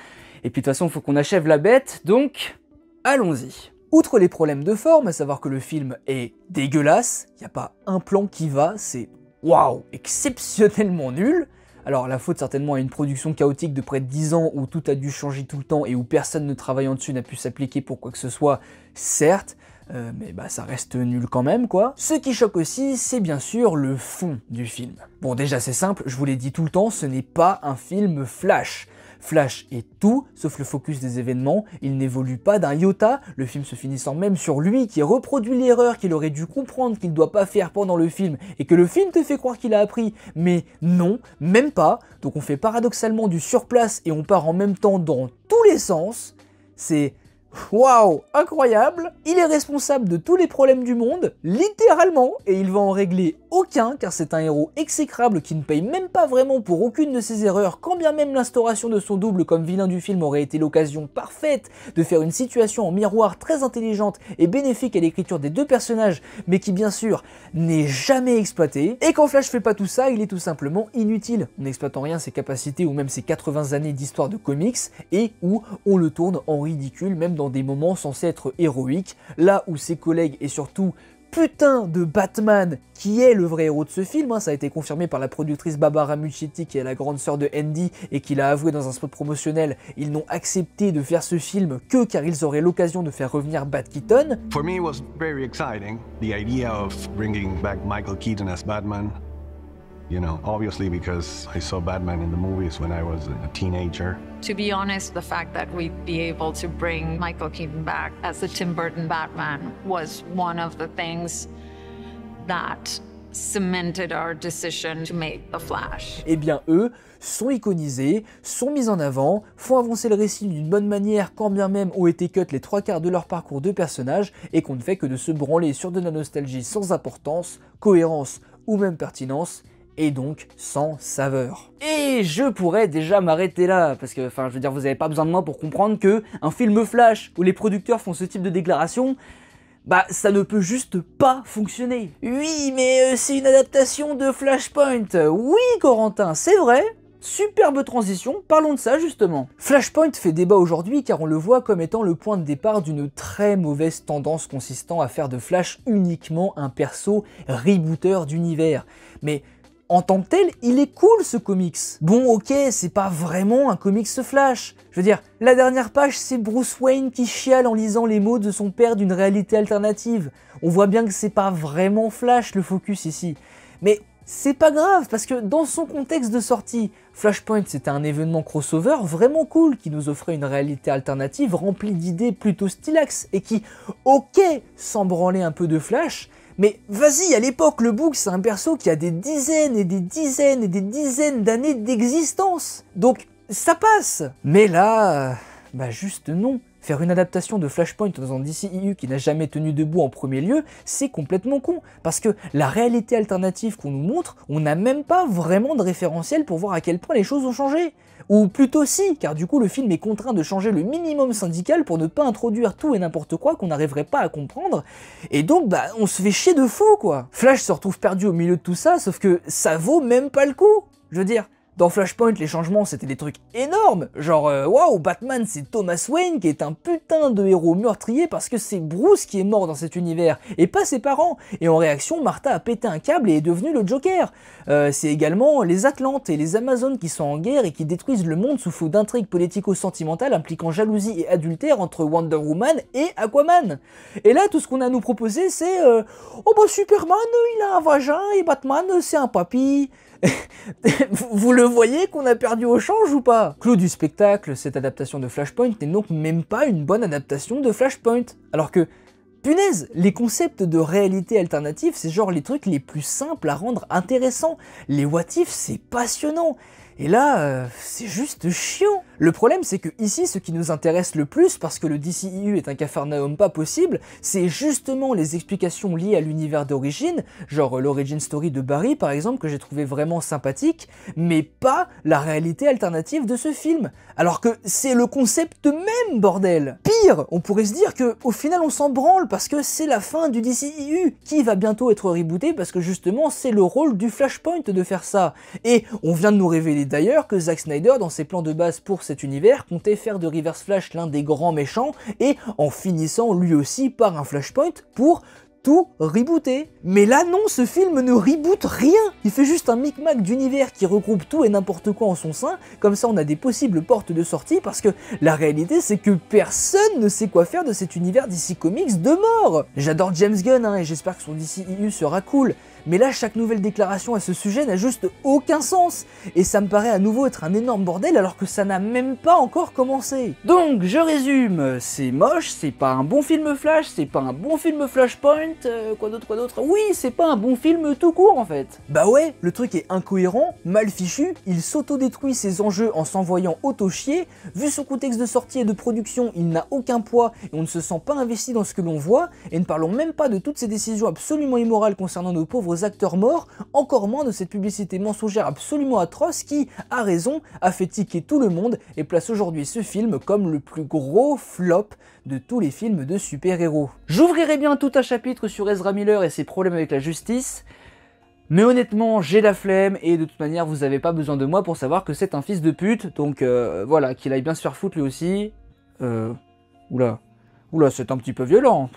Speaker 3: Et puis de toute façon, faut qu'on achève la bête, donc allons-y. Outre les problèmes de forme, à savoir que le film est dégueulasse, il n'y a pas un plan qui va, c'est waouh, exceptionnellement nul. Alors la faute certainement à une production chaotique de près de 10 ans où tout a dû changer tout le temps et où personne ne travaillant dessus n'a pu s'appliquer pour quoi que ce soit, certes, euh, mais bah ça reste nul quand même quoi. Ce qui choque aussi, c'est bien sûr le fond du film. Bon déjà c'est simple, je vous l'ai dit tout le temps, ce n'est pas un film flash. Flash est tout, sauf le focus des événements, il n'évolue pas d'un iota, le film se finissant même sur lui qui reproduit l'erreur qu'il aurait dû comprendre qu'il ne doit pas faire pendant le film, et que le film te fait croire qu'il a appris, mais non, même pas, donc on fait paradoxalement du surplace et on part en même temps dans tous les sens, c'est... Waouh, incroyable Il est responsable de tous les problèmes du monde, littéralement, et il va en régler aucun, car c'est un héros exécrable qui ne paye même pas vraiment pour aucune de ses erreurs, quand bien même l'instauration de son double comme vilain du film aurait été l'occasion parfaite de faire une situation en miroir très intelligente et bénéfique à l'écriture des deux personnages, mais qui bien sûr n'est jamais exploitée. Et quand Flash fait pas tout ça, il est tout simplement inutile, n'exploitant rien ses capacités ou même ses 80 années d'histoire de comics, et où on le tourne en ridicule même dans des moments censés être héroïques, là où ses collègues et surtout putain de Batman qui est le vrai héros de ce film, hein. ça a été confirmé par la productrice Barbara Muccetti qui est la grande sœur de Andy et qui l'a avoué dans un spot promotionnel, ils n'ont accepté de faire ce film que car ils auraient l'occasion de faire revenir Bat Keaton.
Speaker 6: Michael Keaton Batman. You know, obviously because I saw Batman in the movies when I was a teenager.
Speaker 18: To be honest, the fact that we'd be able to bring Michael Keaton back as the Tim Burton Batman was one of the things that cemented our decision to make The Flash.
Speaker 3: Eh bien eux sont iconisés, sont mis en avant, font avancer le récit d'une bonne manière quand bien même ont été cut les trois quarts de leur parcours de personnages et qu'on ne fait que de se branler sur de la nostalgie sans importance, cohérence ou même pertinence et donc sans saveur. Et je pourrais déjà m'arrêter là, parce que, enfin, je veux dire, vous n'avez pas besoin de moi pour comprendre que un film flash où les producteurs font ce type de déclaration, bah ça ne peut juste pas fonctionner. Oui, mais euh, c'est une adaptation de Flashpoint. Oui, Corentin, c'est vrai. Superbe transition, parlons de ça justement. Flashpoint fait débat aujourd'hui car on le voit comme étant le point de départ d'une très mauvaise tendance consistant à faire de Flash uniquement un perso rebooter d'univers. Mais en tant que tel, il est cool ce comics. Bon, ok, c'est pas vraiment un comics Flash. Je veux dire, la dernière page, c'est Bruce Wayne qui chiale en lisant les mots de son père d'une réalité alternative. On voit bien que c'est pas vraiment Flash le focus ici. Mais c'est pas grave, parce que dans son contexte de sortie, Flashpoint c'était un événement crossover vraiment cool qui nous offrait une réalité alternative remplie d'idées plutôt stylax et qui, ok, sans branler un peu de Flash, mais vas-y, à l'époque, le Book, c'est un perso qui a des dizaines et des dizaines et des dizaines d'années d'existence. Donc, ça passe. Mais là, bah juste non. Faire une adaptation de Flashpoint dans un DCEU qui n'a jamais tenu debout en premier lieu, c'est complètement con. Parce que la réalité alternative qu'on nous montre, on n'a même pas vraiment de référentiel pour voir à quel point les choses ont changé. Ou plutôt si, car du coup le film est contraint de changer le minimum syndical pour ne pas introduire tout et n'importe quoi qu'on n'arriverait pas à comprendre, et donc bah on se fait chier de fou quoi. Flash se retrouve perdu au milieu de tout ça, sauf que ça vaut même pas le coup. Je veux dire, dans Flashpoint, les changements c'était des trucs énormes, genre euh, waouh, Batman c'est Thomas Wayne qui est un putain de héros meurtrier parce que c'est Bruce qui est mort dans cet univers et pas ses parents. Et en réaction, Martha a pété un câble et est devenue le Joker. Euh, c'est également les Atlantes et les Amazones qui sont en guerre et qui détruisent le monde sous faux d'intrigues politico-sentimentales impliquant jalousie et adultère entre Wonder Woman et Aquaman. Et là, tout ce qu'on a à nous proposer, c'est euh, oh bah Superman, il a un vagin et Batman, c'est un papy. Vous le voyez qu'on a perdu au change ou pas? Clou du spectacle, cette adaptation de Flashpoint n'est donc même pas une bonne adaptation de Flashpoint. Alors que, punaise, les concepts de réalité alternative, c'est genre les trucs les plus simples à rendre intéressants. Les what if, c'est passionnant. Et là, euh, c'est juste chiant. Le problème, c'est que ici, ce qui nous intéresse le plus, parce que le DCEU est un cafarnaum pas possible, c'est justement les explications liées à l'univers d'origine, genre l'origin story de Barry par exemple, que j'ai trouvé vraiment sympathique, mais pas la réalité alternative de ce film. Alors que c'est le concept même, bordel Pire, on pourrait se dire que au final on s'en branle parce que c'est la fin du DCEU, qui va bientôt être rebooté parce que justement c'est le rôle du Flashpoint de faire ça. Et on vient de nous révéler d'ailleurs que Zack Snyder, dans ses plans de base pour cet univers, comptait faire de Reverse Flash l'un des grands méchants, et en finissant lui aussi par un Flashpoint pour tout rebooter. Mais là non, ce film ne reboot rien. Il fait juste un micmac d'univers qui regroupe tout et n'importe quoi en son sein, comme ça on a des possibles portes de sortie, parce que la réalité c'est que personne ne sait quoi faire de cet univers DC Comics de mort. J'adore James Gunn, hein, et j'espère que son DCEU sera cool, mais là, chaque nouvelle déclaration à ce sujet n'a juste aucun sens. Et ça me paraît à nouveau être un énorme bordel alors que ça n'a même pas encore commencé. Donc, je résume. C'est moche, c'est pas un bon film Flash, c'est pas un bon film Flashpoint, euh, quoi d'autre, quoi d'autre. Oui, c'est pas un bon film tout court en fait. Bah ouais, le truc est incohérent, mal fichu, il s'auto-détruit ses enjeux en s'envoyant auto-chier. Vu son contexte de sortie et de production, il n'a aucun poids et on ne se sent pas investi dans ce que l'on voit. Et ne parlons même pas de toutes ces décisions absolument immorales concernant nos pauvres acteurs morts, encore moins de cette publicité mensongère absolument atroce qui, à raison, a fait tiquer tout le monde et place aujourd'hui ce film comme le plus gros flop de tous les films de super-héros. J'ouvrirai bien tout un chapitre sur Ezra Miller et ses problèmes avec la justice, mais honnêtement, j'ai la flemme et de toute manière, vous avez pas besoin de moi pour savoir que c'est un fils de pute, donc euh, voilà, qu'il aille bien se faire foutre lui aussi. Euh, oula. Oula, c'est un petit peu violent.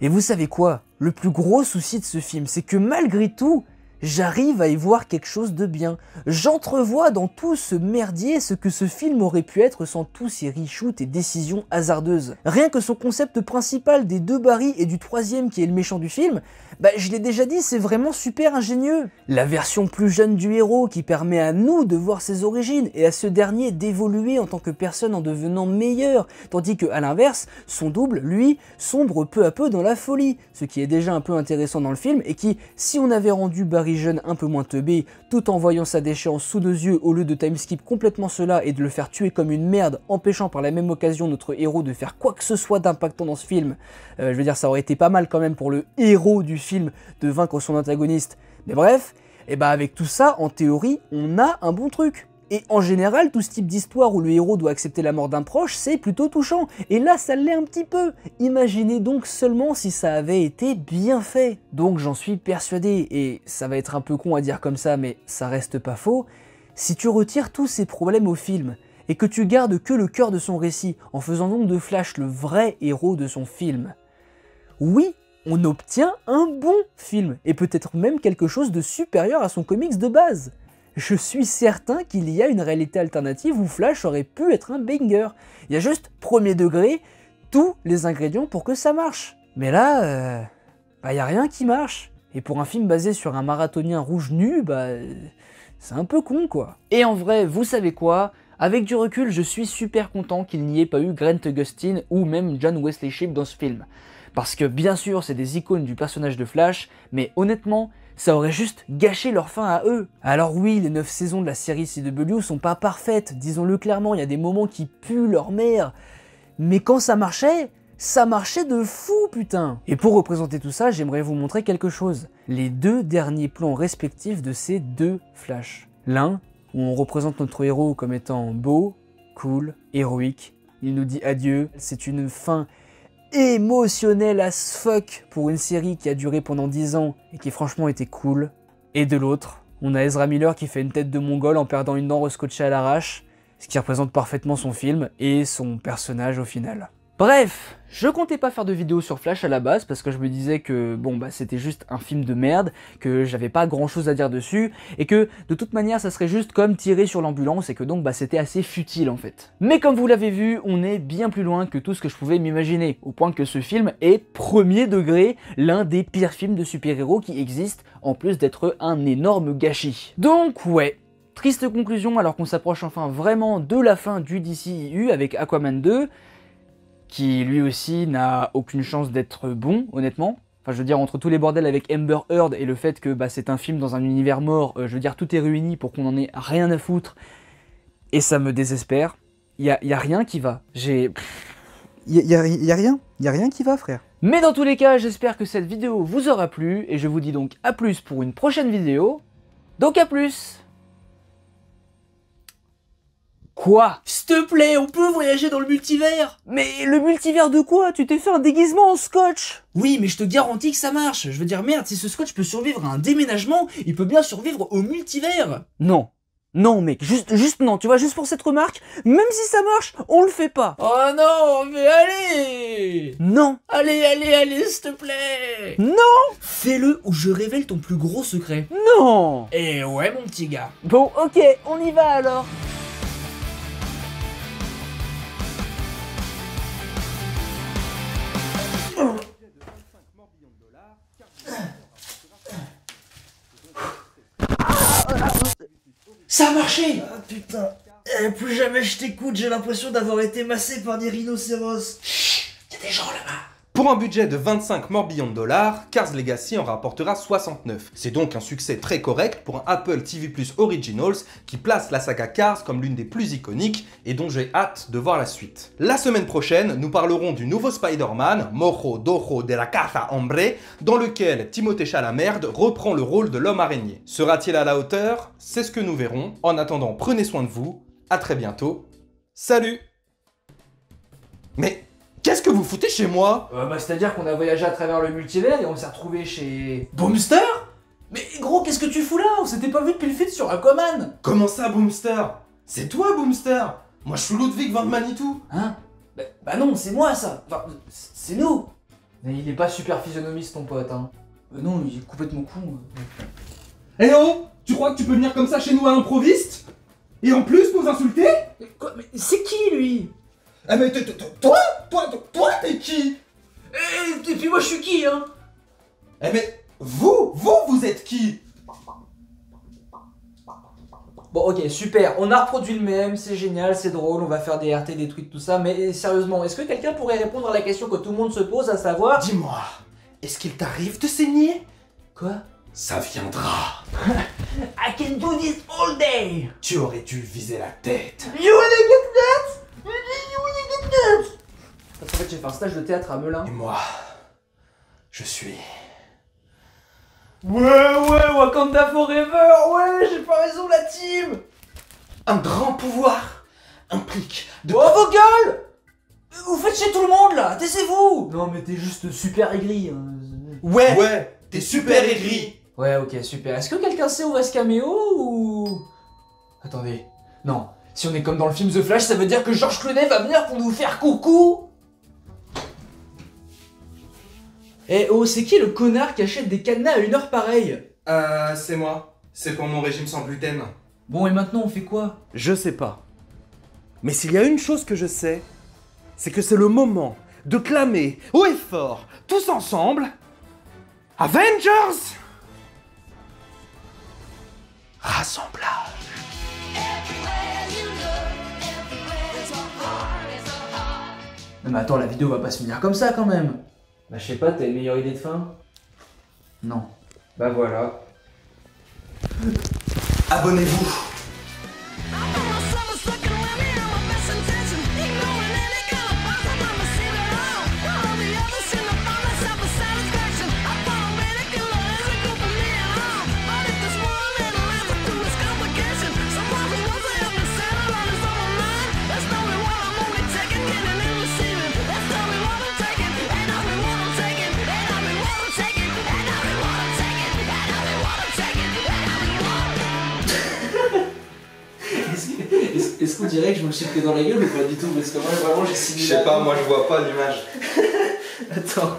Speaker 3: Et vous savez quoi? Le plus gros souci de ce film, c'est que malgré tout, j'arrive à y voir quelque chose de bien. J'entrevois dans tout ce merdier ce que ce film aurait pu être sans tous ces reshoots et décisions hasardeuses. Rien que son concept principal des deux Barry et du troisième qui est le méchant du film, bah je l'ai déjà dit, c'est vraiment super ingénieux. La version plus jeune du héros qui permet à nous de voir ses origines et à ce dernier d'évoluer en tant que personne en devenant meilleur, tandis que à l'inverse, son double, lui, sombre peu à peu dans la folie, ce qui est déjà un peu intéressant dans le film et qui, si on avait rendu Barry un peu moins teubé, tout en voyant sa déchéance sous nos yeux au lieu de timeskip complètement cela et de le faire tuer comme une merde, empêchant par la même occasion notre héros de faire quoi que ce soit d'impactant dans ce film, euh, je veux dire ça aurait été pas mal quand même pour le héros du film de vaincre son antagoniste. Mais bref, et bah avec tout ça, en théorie, on a un bon truc. Et en général, tout ce type d'histoire où le héros doit accepter la mort d'un proche, c'est plutôt touchant. Et là, ça l'est un petit peu. Imaginez donc seulement si ça avait été bien fait. Donc j'en suis persuadé, et ça va être un peu con à dire comme ça, mais ça reste pas faux. Si tu retires tous ces problèmes au film, et que tu gardes que le cœur de son récit, en faisant donc de Flash le vrai héros de son film, oui, on obtient un bon film, et peut-être même quelque chose de supérieur à son comics de base. Je suis certain qu'il y a une réalité alternative où Flash aurait pu être un banger. Il y a juste, premier degré, tous les ingrédients pour que ça marche. Mais là, euh, bah y a rien qui marche. Et pour un film basé sur un marathonien rouge nu, bah c'est un peu con quoi. Et en vrai, vous savez quoi? Avec du recul, je suis super content qu'il n'y ait pas eu Grant Gustin ou même John Wesley Shipp dans ce film. Parce que bien sûr, c'est des icônes du personnage de Flash, mais honnêtement, ça aurait juste gâché leur fin à eux. Alors oui, les 9 saisons de la série CW sont pas parfaites, disons-le clairement, il y a des moments qui puent leur mère. Mais quand ça marchait, ça marchait de fou putain Et pour représenter tout ça, j'aimerais vous montrer quelque chose. Les deux derniers plans respectifs de ces deux Flash. L'un, où on représente notre héros comme étant beau, cool, héroïque. Il nous dit adieu, c'est une fin émotionnelle as fuck pour une série qui a duré pendant 10 ans et qui franchement était cool. Et de l'autre, on a Ezra Miller qui fait une tête de mongol en perdant une dent rescotchée à l'arrache, ce qui représente parfaitement son film et son personnage au final. Bref, je comptais pas faire de vidéo sur Flash à la base parce que je me disais que bon bah c'était juste un film de merde, que j'avais pas grand chose à dire dessus et que de toute manière ça serait juste comme tirer sur l'ambulance et que donc bah c'était assez futile en fait. Mais comme vous l'avez vu, on est bien plus loin que tout ce que je pouvais m'imaginer, au point que ce film est premier degré l'un des pires films de super-héros qui existent, en plus d'être un énorme gâchis. Donc ouais, triste conclusion alors qu'on s'approche enfin vraiment de la fin du DCEU avec Aquaman 2, qui lui aussi n'a aucune chance d'être bon, honnêtement. Enfin, je veux dire, entre tous les bordels avec Amber Heard et le fait que bah, c'est un film dans un univers mort, euh, je veux dire, tout est réuni pour qu'on en ait rien à foutre. Et ça me désespère. Il y a, y a, rien qui va. J'ai...
Speaker 19: Il y a, y a rien. Il y a rien qui va, frère.
Speaker 3: Mais dans tous les cas, j'espère que cette vidéo vous aura plu. Et je vous dis donc à plus pour une prochaine vidéo. Donc à plus Quoi?
Speaker 11: S'il te plaît, on peut voyager dans le multivers
Speaker 3: Mais le multivers de quoi? Tu t'es fait un déguisement en scotch
Speaker 11: Oui, mais je te garantis que ça marche. Je veux dire, merde, si ce scotch peut survivre à un déménagement, il peut bien survivre au multivers
Speaker 3: Non. Non, mec, juste, juste non, tu vois, juste pour cette remarque, même si ça marche, on le fait pas.
Speaker 11: Oh non, mais allez
Speaker 3: Non.
Speaker 11: Allez, allez, allez, s'il te plaît
Speaker 3: Non
Speaker 11: Fais-le ou je révèle ton plus gros secret.
Speaker 3: Non
Speaker 11: Eh ouais, mon petit gars.
Speaker 3: Bon, ok, on y va alors.
Speaker 11: Ça a marché
Speaker 19: Ah putain. Eh, plus jamais je t'écoute, j'ai l'impression d'avoir été massé par des rhinocéros.
Speaker 11: Chut, y a des gens là-bas.
Speaker 2: Pour un budget de 25 morbillions de dollars, Cars Legacy en rapportera 69. C'est donc un succès très correct pour un Apple TV Plus Originals qui place la saga Cars comme l'une des plus iconiques et dont j'ai hâte de voir la suite. La semaine prochaine, nous parlerons du nouveau Spider-Man, Mojo Dojo de la Casa Hombre, dans lequel Timothée Chalamet reprend le rôle de l'homme araignée. Sera-t-il à la hauteur? C'est ce que nous verrons. En attendant, prenez soin de vous. À très bientôt. Salut Mais Qu'est-ce que vous foutez chez moi
Speaker 3: euh, Bah c'est-à-dire qu'on a voyagé à travers le multivers et on s'est retrouvé chez...
Speaker 11: Boomster? Mais gros, qu'est-ce que tu fous là? On s'était pas vu depuis le film sur Aquaman.
Speaker 2: Comment ça, Boomster? C'est toi, Boomster? Moi, je suis Ludwig van Manitou.
Speaker 3: Hein?
Speaker 11: Bah, bah non, c'est moi ça. Enfin, c'est nous.
Speaker 3: Mais il est pas super physionomiste ton pote, hein.
Speaker 11: Euh, Non, il est complètement con.
Speaker 2: Eh oh Tu crois que tu peux venir comme ça chez nous à l'improviste? Et en plus nous insulter?
Speaker 11: Quoi? Mais c'est qui lui?
Speaker 2: Ah mais toi Toi, toi, toi, t'es qui?
Speaker 11: Et, et puis moi je suis qui hein?
Speaker 2: Eh mais vous, vous, vous êtes qui?
Speaker 3: Bon, ok, super. On a reproduit le même, c'est génial, c'est drôle, on va faire des RT, des tweets, tout ça. Mais sérieusement, est-ce que quelqu'un pourrait répondre à la question que tout le monde se pose, à savoir.
Speaker 2: Dis-moi, est-ce qu'il t'arrive de saigner?
Speaker 3: Quoi?
Speaker 2: Ça viendra.
Speaker 11: I can do this all day
Speaker 2: Tu aurais dû viser la tête.
Speaker 11: You wanna get that You wanna get that
Speaker 3: Parce qu'en fait, j'ai fait un stage de théâtre à Melun.
Speaker 2: Et moi, je suis...
Speaker 3: Ouais, ouais, Wakanda Forever, ouais, j'ai pas raison, la team
Speaker 2: Un grand pouvoir implique de...
Speaker 11: Oh vos gueules Vous faites chez tout le monde là Taisez-vous
Speaker 3: Non, mais t'es juste super aigri. hein.
Speaker 2: Ouais, ouais, t'es super aigri.
Speaker 3: Ouais, ok, super. Est-ce que quelqu'un sait où va ce caméo ou? Attendez. Non. Si on est comme dans le film The Flash, ça veut dire que Georges Clooney va venir pour nous faire coucou Eh oh, c'est qui le connard qui achète des cadenas à une heure pareille
Speaker 2: Euh, c'est moi. C'est pour mon régime sans gluten.
Speaker 3: Bon, et maintenant on fait quoi?
Speaker 2: Je sais pas. Mais s'il y a une chose que je sais, c'est que c'est le moment de clamer haut et fort, tous ensemble, Avengers Rassemblage.
Speaker 3: Non mais attends, la vidéo va pas se finir comme ça quand même Bah je sais pas, t'as une meilleure idée de fin? Non. Bah voilà.
Speaker 2: Abonnez-vous.
Speaker 3: Est-ce qu'on dirait que je me suis pris dans la gueule ou pas du tout Parce que moi vraiment j'ai signé
Speaker 2: Je sais pas, moi je vois pas l'image.
Speaker 3: Attends.